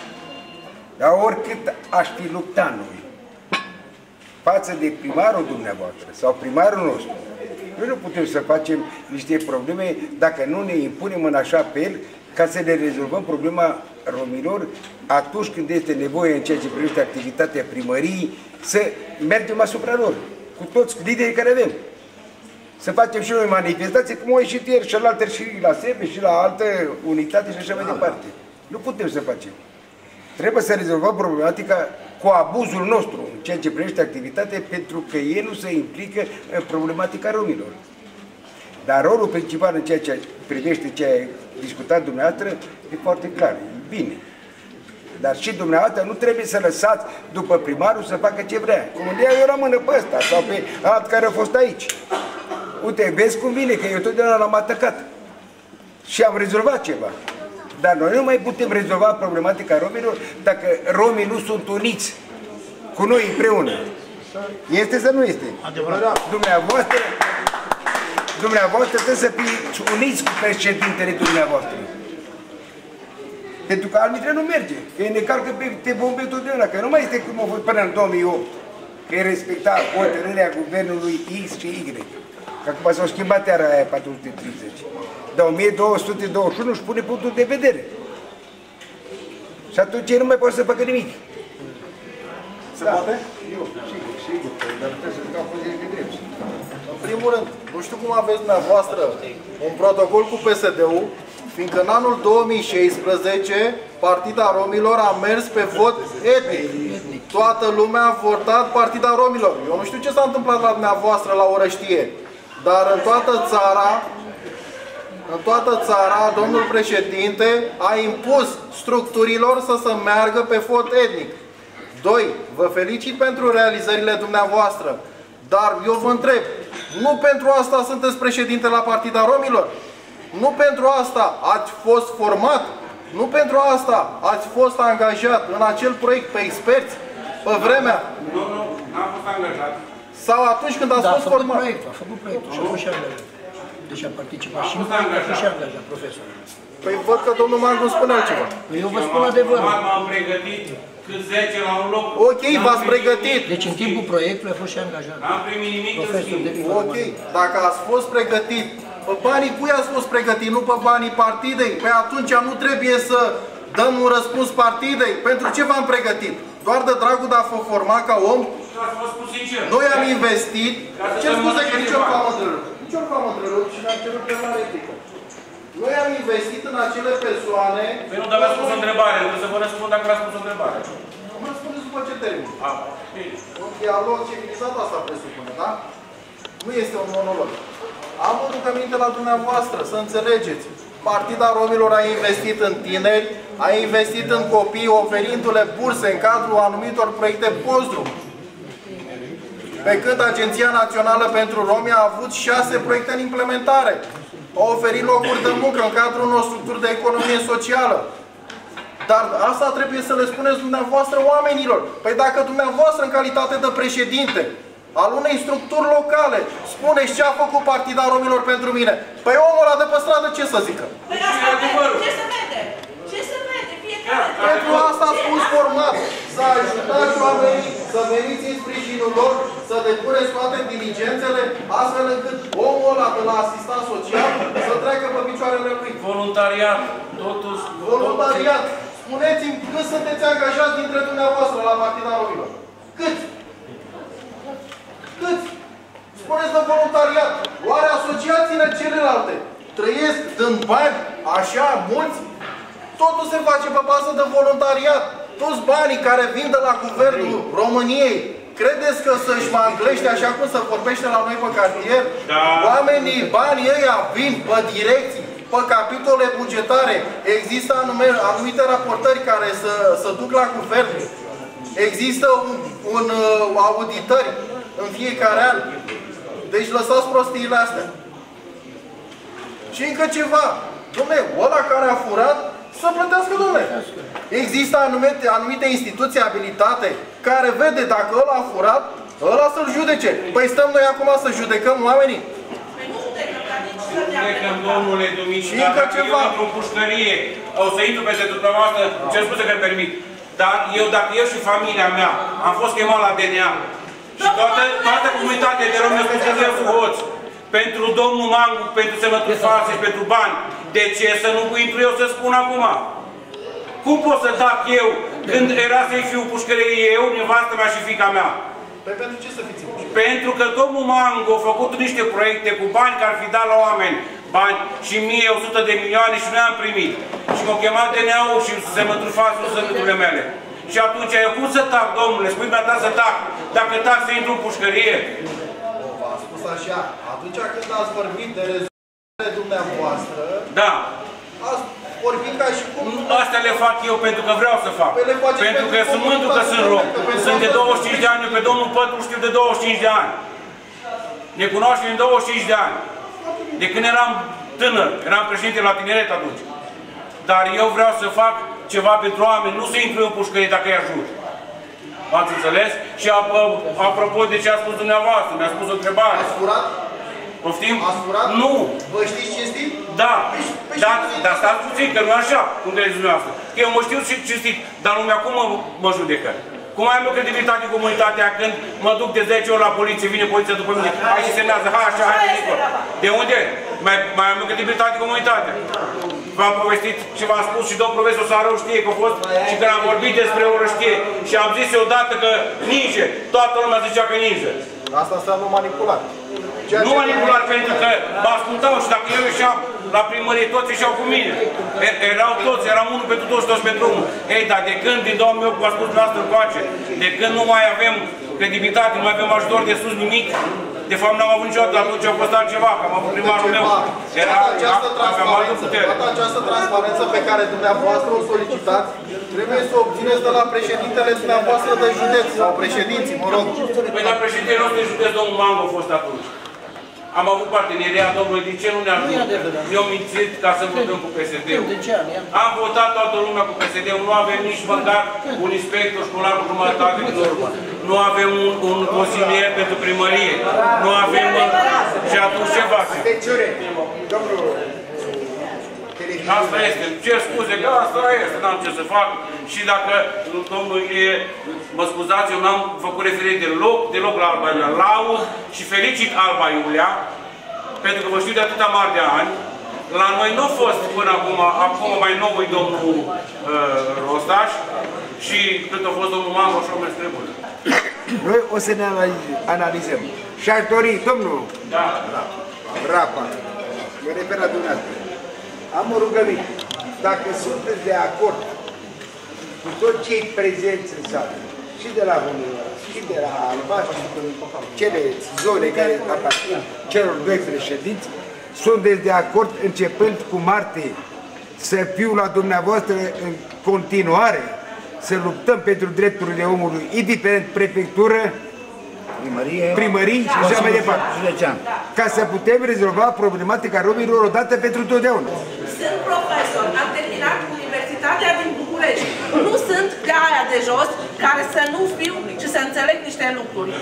Dar oricât aș fi luptat noi față de primarul dumneavoastră sau primarul nostru, noi nu putem să facem niște probleme dacă nu ne impunem în așa fel ca să ne rezolvăm problema romilor atunci când este nevoie în ceea ce privește activitatea primăriei să mergem asupra lor, cu toți liderii care avem. Să facem și noi manifestații, cum au ieșit ieri și la și la SEBE și la altă unitate și așa mai departe. Nu putem să facem. Trebuie să rezolvăm problematica cu abuzul nostru în ceea ce privește activitatea pentru că ei nu se implică în problematica romilor. Dar rolul principal în ceea ce privește ce a discutat dumneavoastră e foarte clar, e bine. Dar și dumneavoastră nu trebuie să lăsați după primarul să facă ce vrea. Cum îl eu rămână pe ăsta sau pe alt care a fost aici. Uite, vezi cum vine, că eu totdeauna l-am atacat. Și am rezolvat ceva. Dar noi nu mai putem rezolva problematica romilor dacă romii nu sunt uniți cu noi împreună. Este sau nu este? Adevărat. Dumneavoastră, dumneavoastră trebuie să fiți uniți cu președintele dumneavoastră. Pentru că altfel nu merge. Că e necalcă pe te bombe totdeauna. Că nu mai este cum a fost până în 2008. Că e respecta hotărârea guvernului X și Y. Că acum s-au schimbat iară aia 430 dar 1221 își pune punctul de vedere. Și atunci nu mai poate să facă nimic. Se da. poate? Eu, sigur, sigur, dar trebuie să dau poziție de drept. În primul rând, nu știu cum aveți dumneavoastră un protocol cu PSD-ul, fiindcă în anul 2016 Partida Romilor a mers pe vot etnic. Toată lumea a votat Partida Romilor. Eu nu știu ce s-a întâmplat la dumneavoastră la Orăștie, dar în toată țara în toată țara, domnul președinte a impus structurilor să se meargă pe fot etnic. Doi, vă felicit pentru realizările dumneavoastră, dar eu vă întreb, nu pentru asta sunteți președinte la Partida Romilor? Nu pentru asta ați fost format? Nu pentru asta ați fost angajat în acel proiect pe experți, pe vremea? Nu, nu, n-am fost angajat. Sau atunci când ați da, fost a făcut format? Proiectul, a făcut proiectul și a fost și Deci a participat și a fost și angajat profesorul. Păi văd că domnul Mangu spune altceva. Păi eu vă spun adevărul. M-am pregătit cât 10 la un loc. Ok, v-ați pregătit. Deci în timpul proiectului a fost și angajat. N-am primit nimic în Profesor schimb. de limba Ok, română. dacă ați fost pregătit, pe banii cui ați fost pregătit, nu pe banii partidei? Păi atunci nu trebuie să dăm un răspuns partidei. Pentru ce v-am pregătit? Doar de dragul de a vă forma ca om? Ați fost spus sincer. Noi am investit, Ca să ce dăm scuze că bani. nici eu nu am întrerupt. Nici eu nu am întrerupt și mi-am cerut pe la replică. Noi am investit în acele persoane... Păi nu, dar v-ați spus o întrebare. Trebuie să vă răspund dacă v-ați spus o întrebare. Mă spuneți după ce termin. A, bine. Un dialog civilizat asta presupune, da? Nu este un monolog. Am o rugăminte la dumneavoastră, să înțelegeți. Partida Romilor a investit în tineri, a investit în copii, oferindu-le burse în cadrul anumitor proiecte postdrum. Pe când Agenția Națională pentru Romi a avut șase proiecte în implementare. A oferit locuri de muncă în cadrul unor structuri de economie socială. Dar asta trebuie să le spuneți dumneavoastră oamenilor. Păi dacă dumneavoastră, în calitate de președinte al unei structuri locale, spuneți ce a făcut Partida Romilor pentru mine, păi omul ăla de pe stradă ce să zică? Păi asta vede, ce să vede? Ce să vede? Fiecare Pentru asta ați fost format, să ajutați oamenii, să veniți în sprijinul lor, să depuneți toate diligențele, astfel încât omul ăla de la asistat social să treacă pe picioarele lui. Voluntariat, totuși. Voluntariat. Spuneți-mi cât sunteți angajați dintre dumneavoastră la Partida Romilor. Câți? Câți? Spuneți de voluntariat. Oare asociațiile celelalte trăiesc dând bani așa mulți? Totul se face pe bază de voluntariat. Toți banii care vin de la Guvernul României Credeți că să-și manglește așa cum se vorbește la noi pe cartier? Da. Oamenii, banii ăia vin pe direcții, pe capitole bugetare. Există anume, anumite raportări care să, să duc la guvern. Există un, un uh, auditări în fiecare an. Deci lăsați prostiile astea. Și încă ceva. Dom'le, ăla care a furat, să plătească, dom'le. Există anumite, anumite instituții abilitate care vede dacă ăla a furat, ăla să-l judece. Păi stăm noi acum să judecăm oamenii? Păi nu judecăm, dar nici să ne Trecem, domnule Dumitru, Și încă dacă ceva. eu intru în pușcărie, o să intru peste dumneavoastră, ce scuze că îmi permit. Dar eu, dacă eu și familia mea am fost chemat la DNA și toată, toată comunitatea de romi mi-a spus că eu sunt hoț, pentru domnul Mangu, pentru semnături false și pentru bani, de ce să nu intru eu să spun acum? Cum pot să tac eu când era să-i fiu pușcărie eu, nevastă mea și fica mea? Păi pentru ce să fiți impuși? Pentru că domnul Mango a făcut niște proiecte cu bani care ar fi dat la oameni bani și mie 100 de milioane și nu am primit. Și m-au chemat DNA-ul și se mă trufasul semnăturile mele. Și atunci eu cum să tac, domnule? Spui mi ta să tac. Dacă tac să intru în pușcărie. V-am spus așa, atunci când ați vorbit de rezultatele dumneavoastră, Da. ați vorbit ca și cum... Astea le fac eu pentru că vreau să fac. Păi le faceți Pentru că pentru sunt mândru că sunt rom. pentru Sunt de asta- 25 de ani, eu pe domnul Pătru știu de 25 de ani. Ne cunoaștem de 25 de ani. De când eram tânăr, eram președinte la tineret atunci. Dar eu vreau să fac ceva pentru oameni, nu să intru în pușcărie dacă îi ajut. Ați înțeles? Și ap- apropo de ce a spus dumneavoastră, mi-a spus o întrebare. Ați furat? Poftim? Ați furat? Nu! Vă știți cinstit? Da, Păi și- dar, păi și- dar stați puțin, că nu e așa, cum credeți dumneavoastră. Că eu mă știu și cinstit, dar lumea cum mă, mă judecă? Cum am eu credibilitate în comunitatea când mă duc de 10 ori la poliție, vine poliția după mine, hai și semnează, hai așa, hai Nico. De unde? Mai, mai am eu credibilitate în comunitatea. V-am povestit și v-am spus și domnul profesor Sarău știe că a fost și când am vorbit despre o știe și am zis odată că ninge, toată lumea zicea că ninge. Asta înseamnă manipulat. Ceea Nu ce- manipulat pentru că mă ascultau și dacă eu ieșeam la primărie, toți ieșeau cu mine. E- erau toți, eram unul pentru toți, toți pentru unul. Ei, dar de când, din 2008, cum a spus dumneavoastră încoace, de când nu mai avem credibilitate, nu mai avem ajutor de sus nimic, de fapt n-am avut niciodată, atunci a fost altceva, că am avut primarul meu. Era, toată această aveam altă transparență, putere. toată această transparență pe care dumneavoastră o solicitați, trebuie să o obțineți de la președintele dumneavoastră de județ sau președinții, mă rog. Păi la președintele nostru de județ, domnul Mango a fost atunci. Am avut parteneria, domnului, de ce nu ne-a Nu e adevărat. Ne-au mințit ca să votăm cu PSD-ul. De ce ani? Am votat toată lumea cu PSD-ul, nu avem nici măcar un inspector școlar cu jumătate din urmă. Nu avem un, un consilier pentru primărie. Nu avem... Și atunci ce facem? Atențiune, domnul Asta este, îmi cer scuze că asta este, n-am ce să fac. Și dacă domnul Ilie, mă scuzați, eu n-am făcut referire deloc, deloc la Alba Iulia. Laud și felicit Alba Iulia, pentru că vă știu de atâta mari de ani. La noi nu a fost până acum, acum mai nou e domnul uh, Rostaș și cât a fost domnul Mangoș și omul Strebulă. Noi o să ne analiz- analizăm. Și aș dori, domnul Da. Rapa, mă refer la dumneavoastră, am o rugăminte. Dacă sunteți de acord cu toți cei prezenți în sală, și de la Bunăoara, și de la Alba, și cu cele zone care aparțin celor doi președinți, sunteți de acord începând cu martie să fiu la dumneavoastră în continuare, să luptăm pentru drepturile omului, indiferent prefectură, Primărie, primării și așa mai departe județean. ca să putem rezolva problematica romilor odată pentru totdeauna. Sunt profesor, am terminat Universitatea din București. Nu sunt ca aia de jos care să nu fiu și să înțeleg niște lucruri.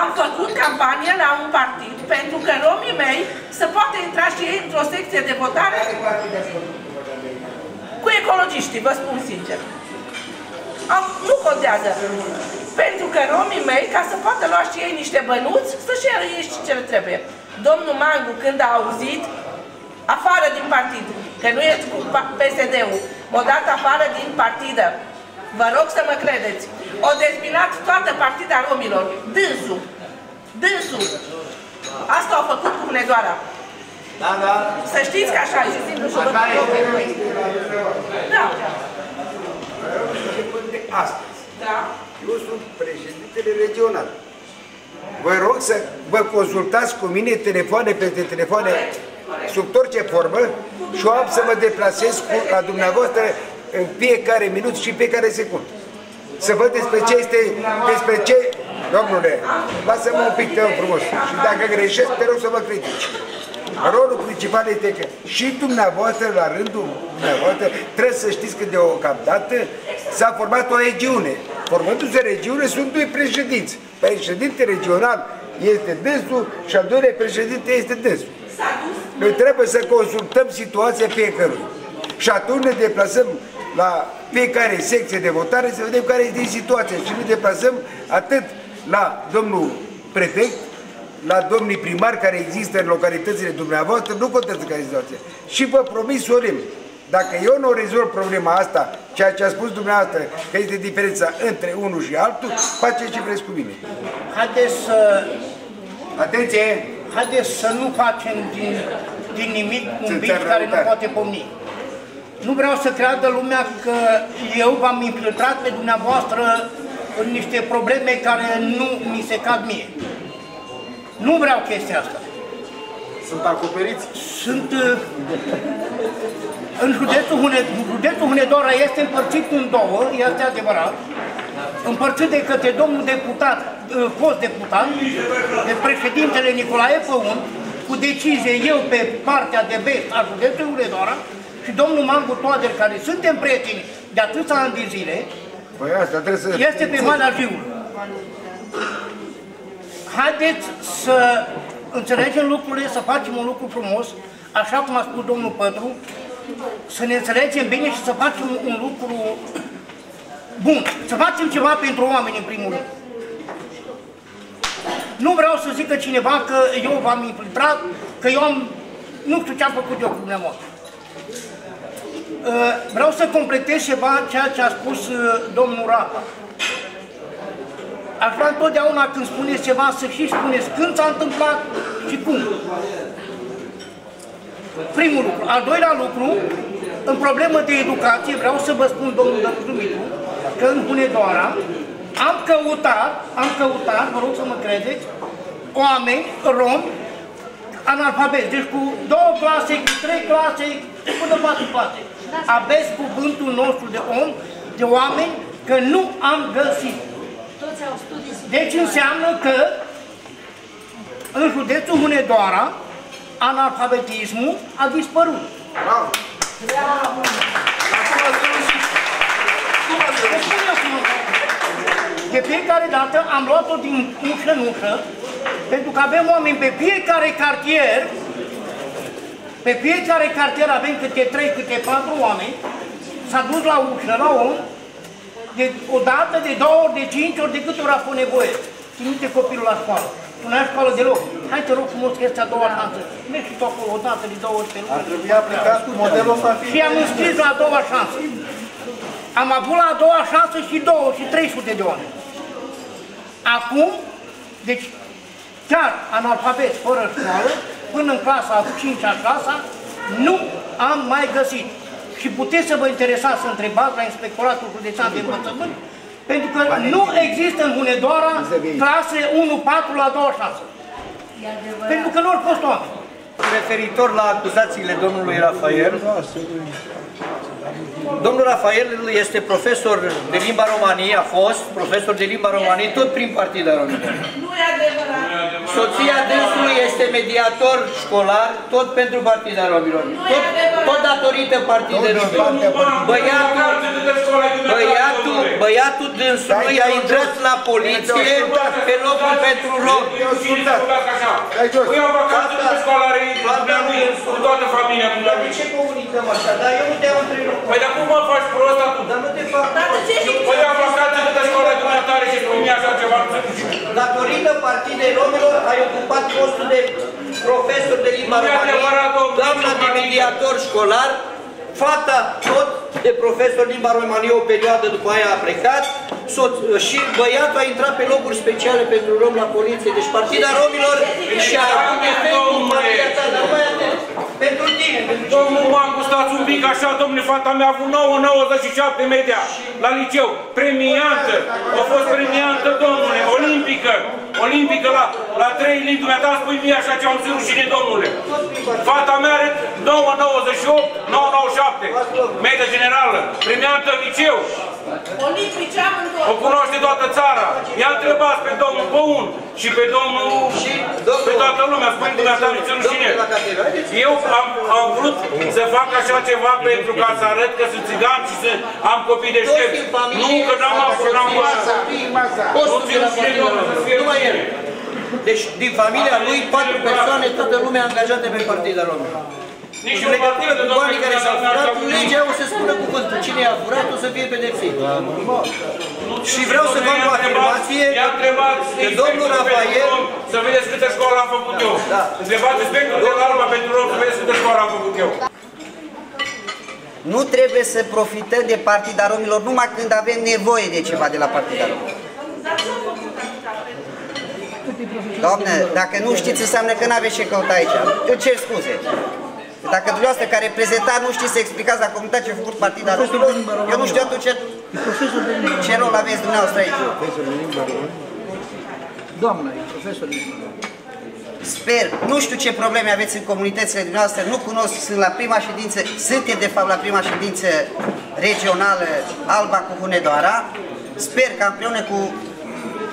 Am făcut campanie la un partid pentru că romii mei să poată intra și ei într-o secție de votare cu ecologiștii, vă spun sincer. Am, nu contează. Pentru că romii mei, ca să poată lua și ei niște bănuți, să-și ia ei și ce le trebuie. Domnul Mangu, când a auzit, afară din partid, că nu ești cu pa- PSD-ul, m-a dat afară din partidă. Vă rog să mă credeți. O dezbinat toată partida romilor. Dânsul. Dânsul. Asta au făcut cu Hunedoara. Da, da. Să știți că așa e. Așa este. Da. Începând de astăzi, Da. Eu sunt președintele regional. Vă rog să vă consultați cu mine telefoane peste telefoane sub orice formă și eu am să mă deplasez cu, la dumneavoastră în fiecare minut și în fiecare secundă. Să văd despre ce este, despre ce, domnule, lasă-mă un pic, te rog frumos. Și dacă greșesc, te rog să mă critici. Rolul principal este că și dumneavoastră, la rândul dumneavoastră, trebuie să știți că deocamdată s-a format o regiune. Formându-se regiune, sunt doi președinți. Președinte regional este dânsul și al doilea președinte este dânsul. Noi trebuie să consultăm situația fiecărui. Și atunci ne deplasăm la fiecare secție de votare să vedem care este situația și ne deplasăm atât la domnul prefect, la domnii primari care există în localitățile dumneavoastră, nu contează care este situația. Și vă promit solemn, dacă eu nu rezolv problema asta, ceea ce a spus dumneavoastră, că este diferența între unul și altul, faceți ce vreți cu mine. Haideți să, Atenție! haideți să nu facem din, din nimic un Sunt bici care nu răutare. poate pomni. Nu vreau să creadă lumea că eu v-am infiltrat pe dumneavoastră în niște probleme care nu mi se cad mie. Nu vreau chestia asta. Sunt acoperiți. Sunt uh, în județul, Hune, județul Hunedoara este împărțit în două, este adevărat, împărțit de către domnul deputat, uh, fost deputat, de președintele Nicolae Păun, cu decizie eu pe partea de vest a județului Hunedoara și domnul Mangu Toader, care suntem prieteni de atâția ani de zile, Păi asta trebuie să... este pe Valea Jiului. Haideți să înțelegem lucrurile, să facem un lucru frumos, așa cum a spus domnul Pătru, să ne înțelegem bine și să facem un lucru bun. Să facem ceva pentru oameni, în primul rând. Nu vreau să zică cineva că eu v-am infiltrat, că eu am... Nu știu ce am făcut eu cu dumneavoastră. Uh, Vreau să completez ceva ceea ce a spus uh, domnul Rapa. Aș vrea întotdeauna când spuneți ceva să și spuneți când s-a întâmplat și cum. Primul lucru. Al doilea lucru, în problemă de educație, vreau să vă spun, domnul Dumitru, că în Hunedoara am căutat, am căutat, vă rog să mă credeți, oameni romi analfabeti, deci cu două clase, cu trei clase, până patru clase. Aveți cuvântul nostru de om, de oameni, că nu am găsit. Deci înseamnă că în județul Hunedoara analfabetismul a dispărut. Bravo! De fiecare dată am luat-o din ușă în ușă Pentru că avem oameni pe fiecare cartier, pe fiecare cartier avem câte trei, câte patru oameni, s-a dus la ușă, la om, de o dată, de două ori, de cinci ori, de câte ori a fost nevoie. Trimite copilul la școală. Nu ai școală deloc. Hai te rog frumos că este a doua șansă. Mergi și tu acolo o dată, de două ori pe lună. Ar trebui aplicat modelul ăsta în Și am înscris la a doua șansă. Am avut la a doua șansă și două și 300 de oameni. Acum, deci chiar analfabet, fără școală, până în clasa a 5-a clasa, nu am mai găsit. Și puteți să vă interesați să întrebați la Inspectoratul Județean de Învățământ, pentru că nu există în Hunedoara clase 1-4 la 2 șansă. Pentru că nu au fost oameni. Referitor la acuzațiile domnului Rafael, domnul Rafael este profesor de limba romanie, a fost profesor de limba romanie tot prin Partida Română. Nu e adevărat. Soția dânsului este mediator școlar tot pentru Partida Romilor. Tot, tot datorită Partidei Romilor. Băiatul, băiatul, băiatul dânsului a intrat la poliție pe locul pentru romi. Păi am vacanță de școlarii, cu toată familia cu Dar de ce comunicăm așa? Dar eu nu te-am întrerupt. Păi dar cum mă faci prost atunci? Dar nu te fac Dar de ce zici? Păi am vacanță de școală dumneavoastră și cu mine așa ceva. Datorită Partidei Romilor ai ocupat postul de profesor de limba Nu e romanie, adevărat, domnul, doamna nu de e mediator școlar, fata tot de profesor limba romanie o perioadă după aia a plecat soț, și băiatul a intrat pe locuri speciale pentru rom la poliție. Deci Partida Romilor și-a avut efectul în familia ta, dar mai atent. Pentru tine, pentru Domnul Mancu, stați un pic așa, domnule, fata mea a avut 9,97 media la liceu, premiantă, a fost premiantă, domnule, olimpică, olimpică la, la 3 limbi, mi-a dat spui mie așa ce am zis rușine, domnule. Fata mea are 9,98, 9,97, media generală, premiantă în liceu, Olimpice o amândouă. cunoaște toată țara. Ia întrebați pe domnul Băun și pe domnul... Și domnul- pe toată lumea, spune dumneata nici rușine. Domnule la catedră, haideți. Eu am, am vrut să fac așa ceva pentru ca să arăt că sunt țigan și să am copii deștepți. Toți în familie Nu că n-am au avut, n-am Postul Nu de la țin Partida domnul, Romilor. să fie Numai el. rușine. Deci, din familia lui, patru persoane, toată lumea angajată pe Partida Romilor. Nici În o legătură partidă, cu banii care s-au domnule, furat, n-ar legea o să spună cuvântul. Cine i-a furat o să fie pedepsit. Și vreau să fac o afirmație I-a întrebat că domnul Rafael să vedeți câte școală am făcut eu. Da. Întrebați inspectorul de la Alba pentru rom să vedeți câte școală am făcut eu. Nu trebuie să profităm de Partida Romilor numai când avem nevoie de ceva de la Partida Romilor. Dar ce-au făcut atâta pentru? Doamne, dacă nu știți, înseamnă că nu aveți ce căuta aici. Eu cer scuze. Dacă dumneavoastră ca reprezentant nu știți să explicați la comunitate ce a făcut Partida Romilor, eu nu știu atunci ce, ce rol aveți dumneavoastră aici. Doamna, e profesor de Sper, nu știu ce probleme aveți în comunitățile dumneavoastră, nu cunosc, sunt la prima ședință, suntem de fapt la prima ședință regională Alba cu Hunedoara. Sper că împreună cu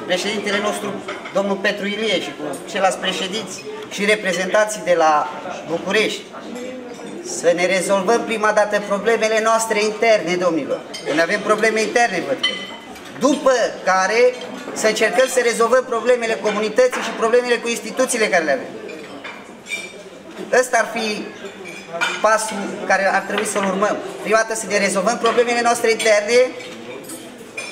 președintele nostru, domnul Petru Ilie și cu ceilalți președinți și reprezentanții de la București, să ne rezolvăm prima dată problemele noastre interne, domnilor. Când avem probleme interne, văd. După care să încercăm să rezolvăm problemele comunității și problemele cu instituțiile care le avem. Ăsta ar fi pasul care ar trebui să-l urmăm. Prima dată să ne rezolvăm problemele noastre interne,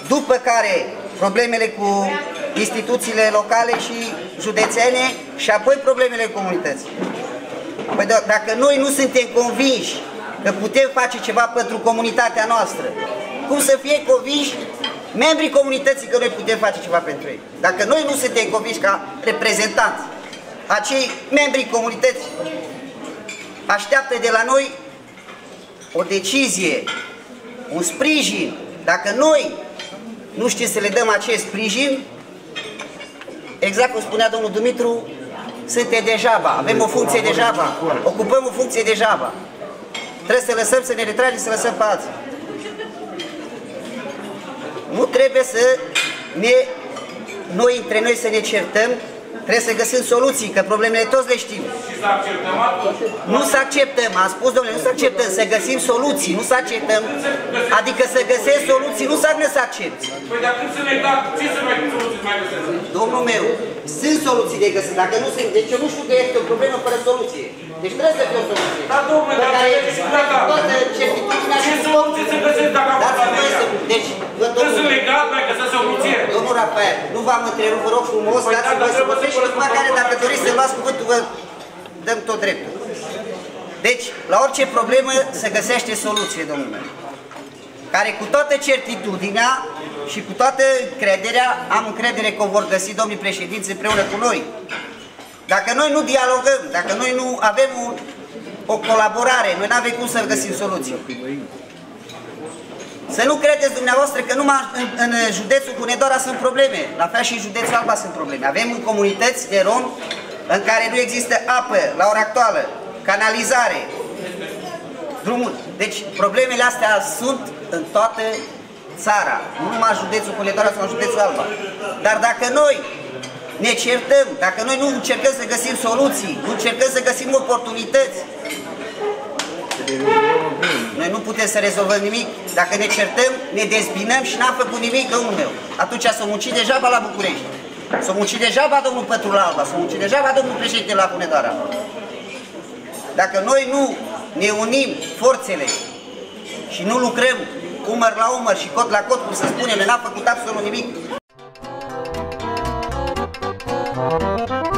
după care problemele cu instituțiile locale și județene și apoi problemele comunității. Păi d- dacă noi nu suntem convinși că putem face ceva pentru comunitatea noastră, cum să fie convinși membrii comunității că noi putem face ceva pentru ei? Dacă noi nu suntem convinși ca reprezentanți, acei membrii comunității așteaptă de la noi o decizie, un sprijin. Dacă noi nu știm să le dăm acest sprijin, exact cum spunea domnul Dumitru, suntem degeaba, avem o funcție degeaba, ocupăm o funcție degeaba. Trebuie să lăsăm să ne retragem, să lăsăm pe alții. Nu trebuie să ne, noi între noi să ne certăm, trebuie să găsim soluții, că problemele toți le știm. Și să acceptăm atunci. Nu să acceptăm, am spus domnule, nu să acceptăm, să găsim soluții, nu să acceptăm, adică să găsești soluții, nu să să accepti. Păi dar când să ne da, ce să mai soluții mai găsesc? Domnul meu, Sunt soluții de găsit, dacă nu sunt, deci eu nu știu că este o problemă fără soluție. Deci trebuie să fie o soluție. Da, domnule, Pe dar care vedeți cu gata. toată certitudinea Ce și soluție se găsesc dacă am Dați făcut voie să... legea? Deci, vă, Când sunt domnul, legal, mai găsesc soluție. domnul Rafael, nu v-am întrerupt, vă rog frumos, Păi dați da, dar voie să trebuie să vorbești și după vorbesc care, cu dacă domnul doriți să luați cuvântul, vă dăm tot dreptul. Deci, la orice problemă se găsește soluție, domnule care cu toată certitudinea și cu toată crederea, am încredere că o vor găsi domnii președinți împreună cu noi. Dacă noi nu dialogăm, dacă noi nu avem un, o colaborare, noi nu avem cum să găsim soluții. Să nu credeți dumneavoastră că numai în, în județul Hunedoara sunt probleme, la fel și în județul Alba sunt probleme. Avem comunități de rom în care nu există apă la ora actuală, canalizare, drumuri. Deci problemele astea sunt în toată țara, nu numai în județul Hunedoara sau în județul Alba. Dar dacă noi ne certăm, dacă noi nu încercăm să găsim soluții, nu încercăm să găsim oportunități, noi nu putem să rezolvăm nimic. Dacă ne certăm, ne dezbinăm și n-am făcut nimic, domnul meu. Atunci s-o muncit degeaba la București. S-o muncit degeaba domnul Pătrul Alba, s-o muncit degeaba domnul președinte la Hunedoara. Dacă noi nu ne unim forțele și nu lucrăm umăr la umăr și cot la cot, cum să spunem, n-am făcut absolut nimic, Thank.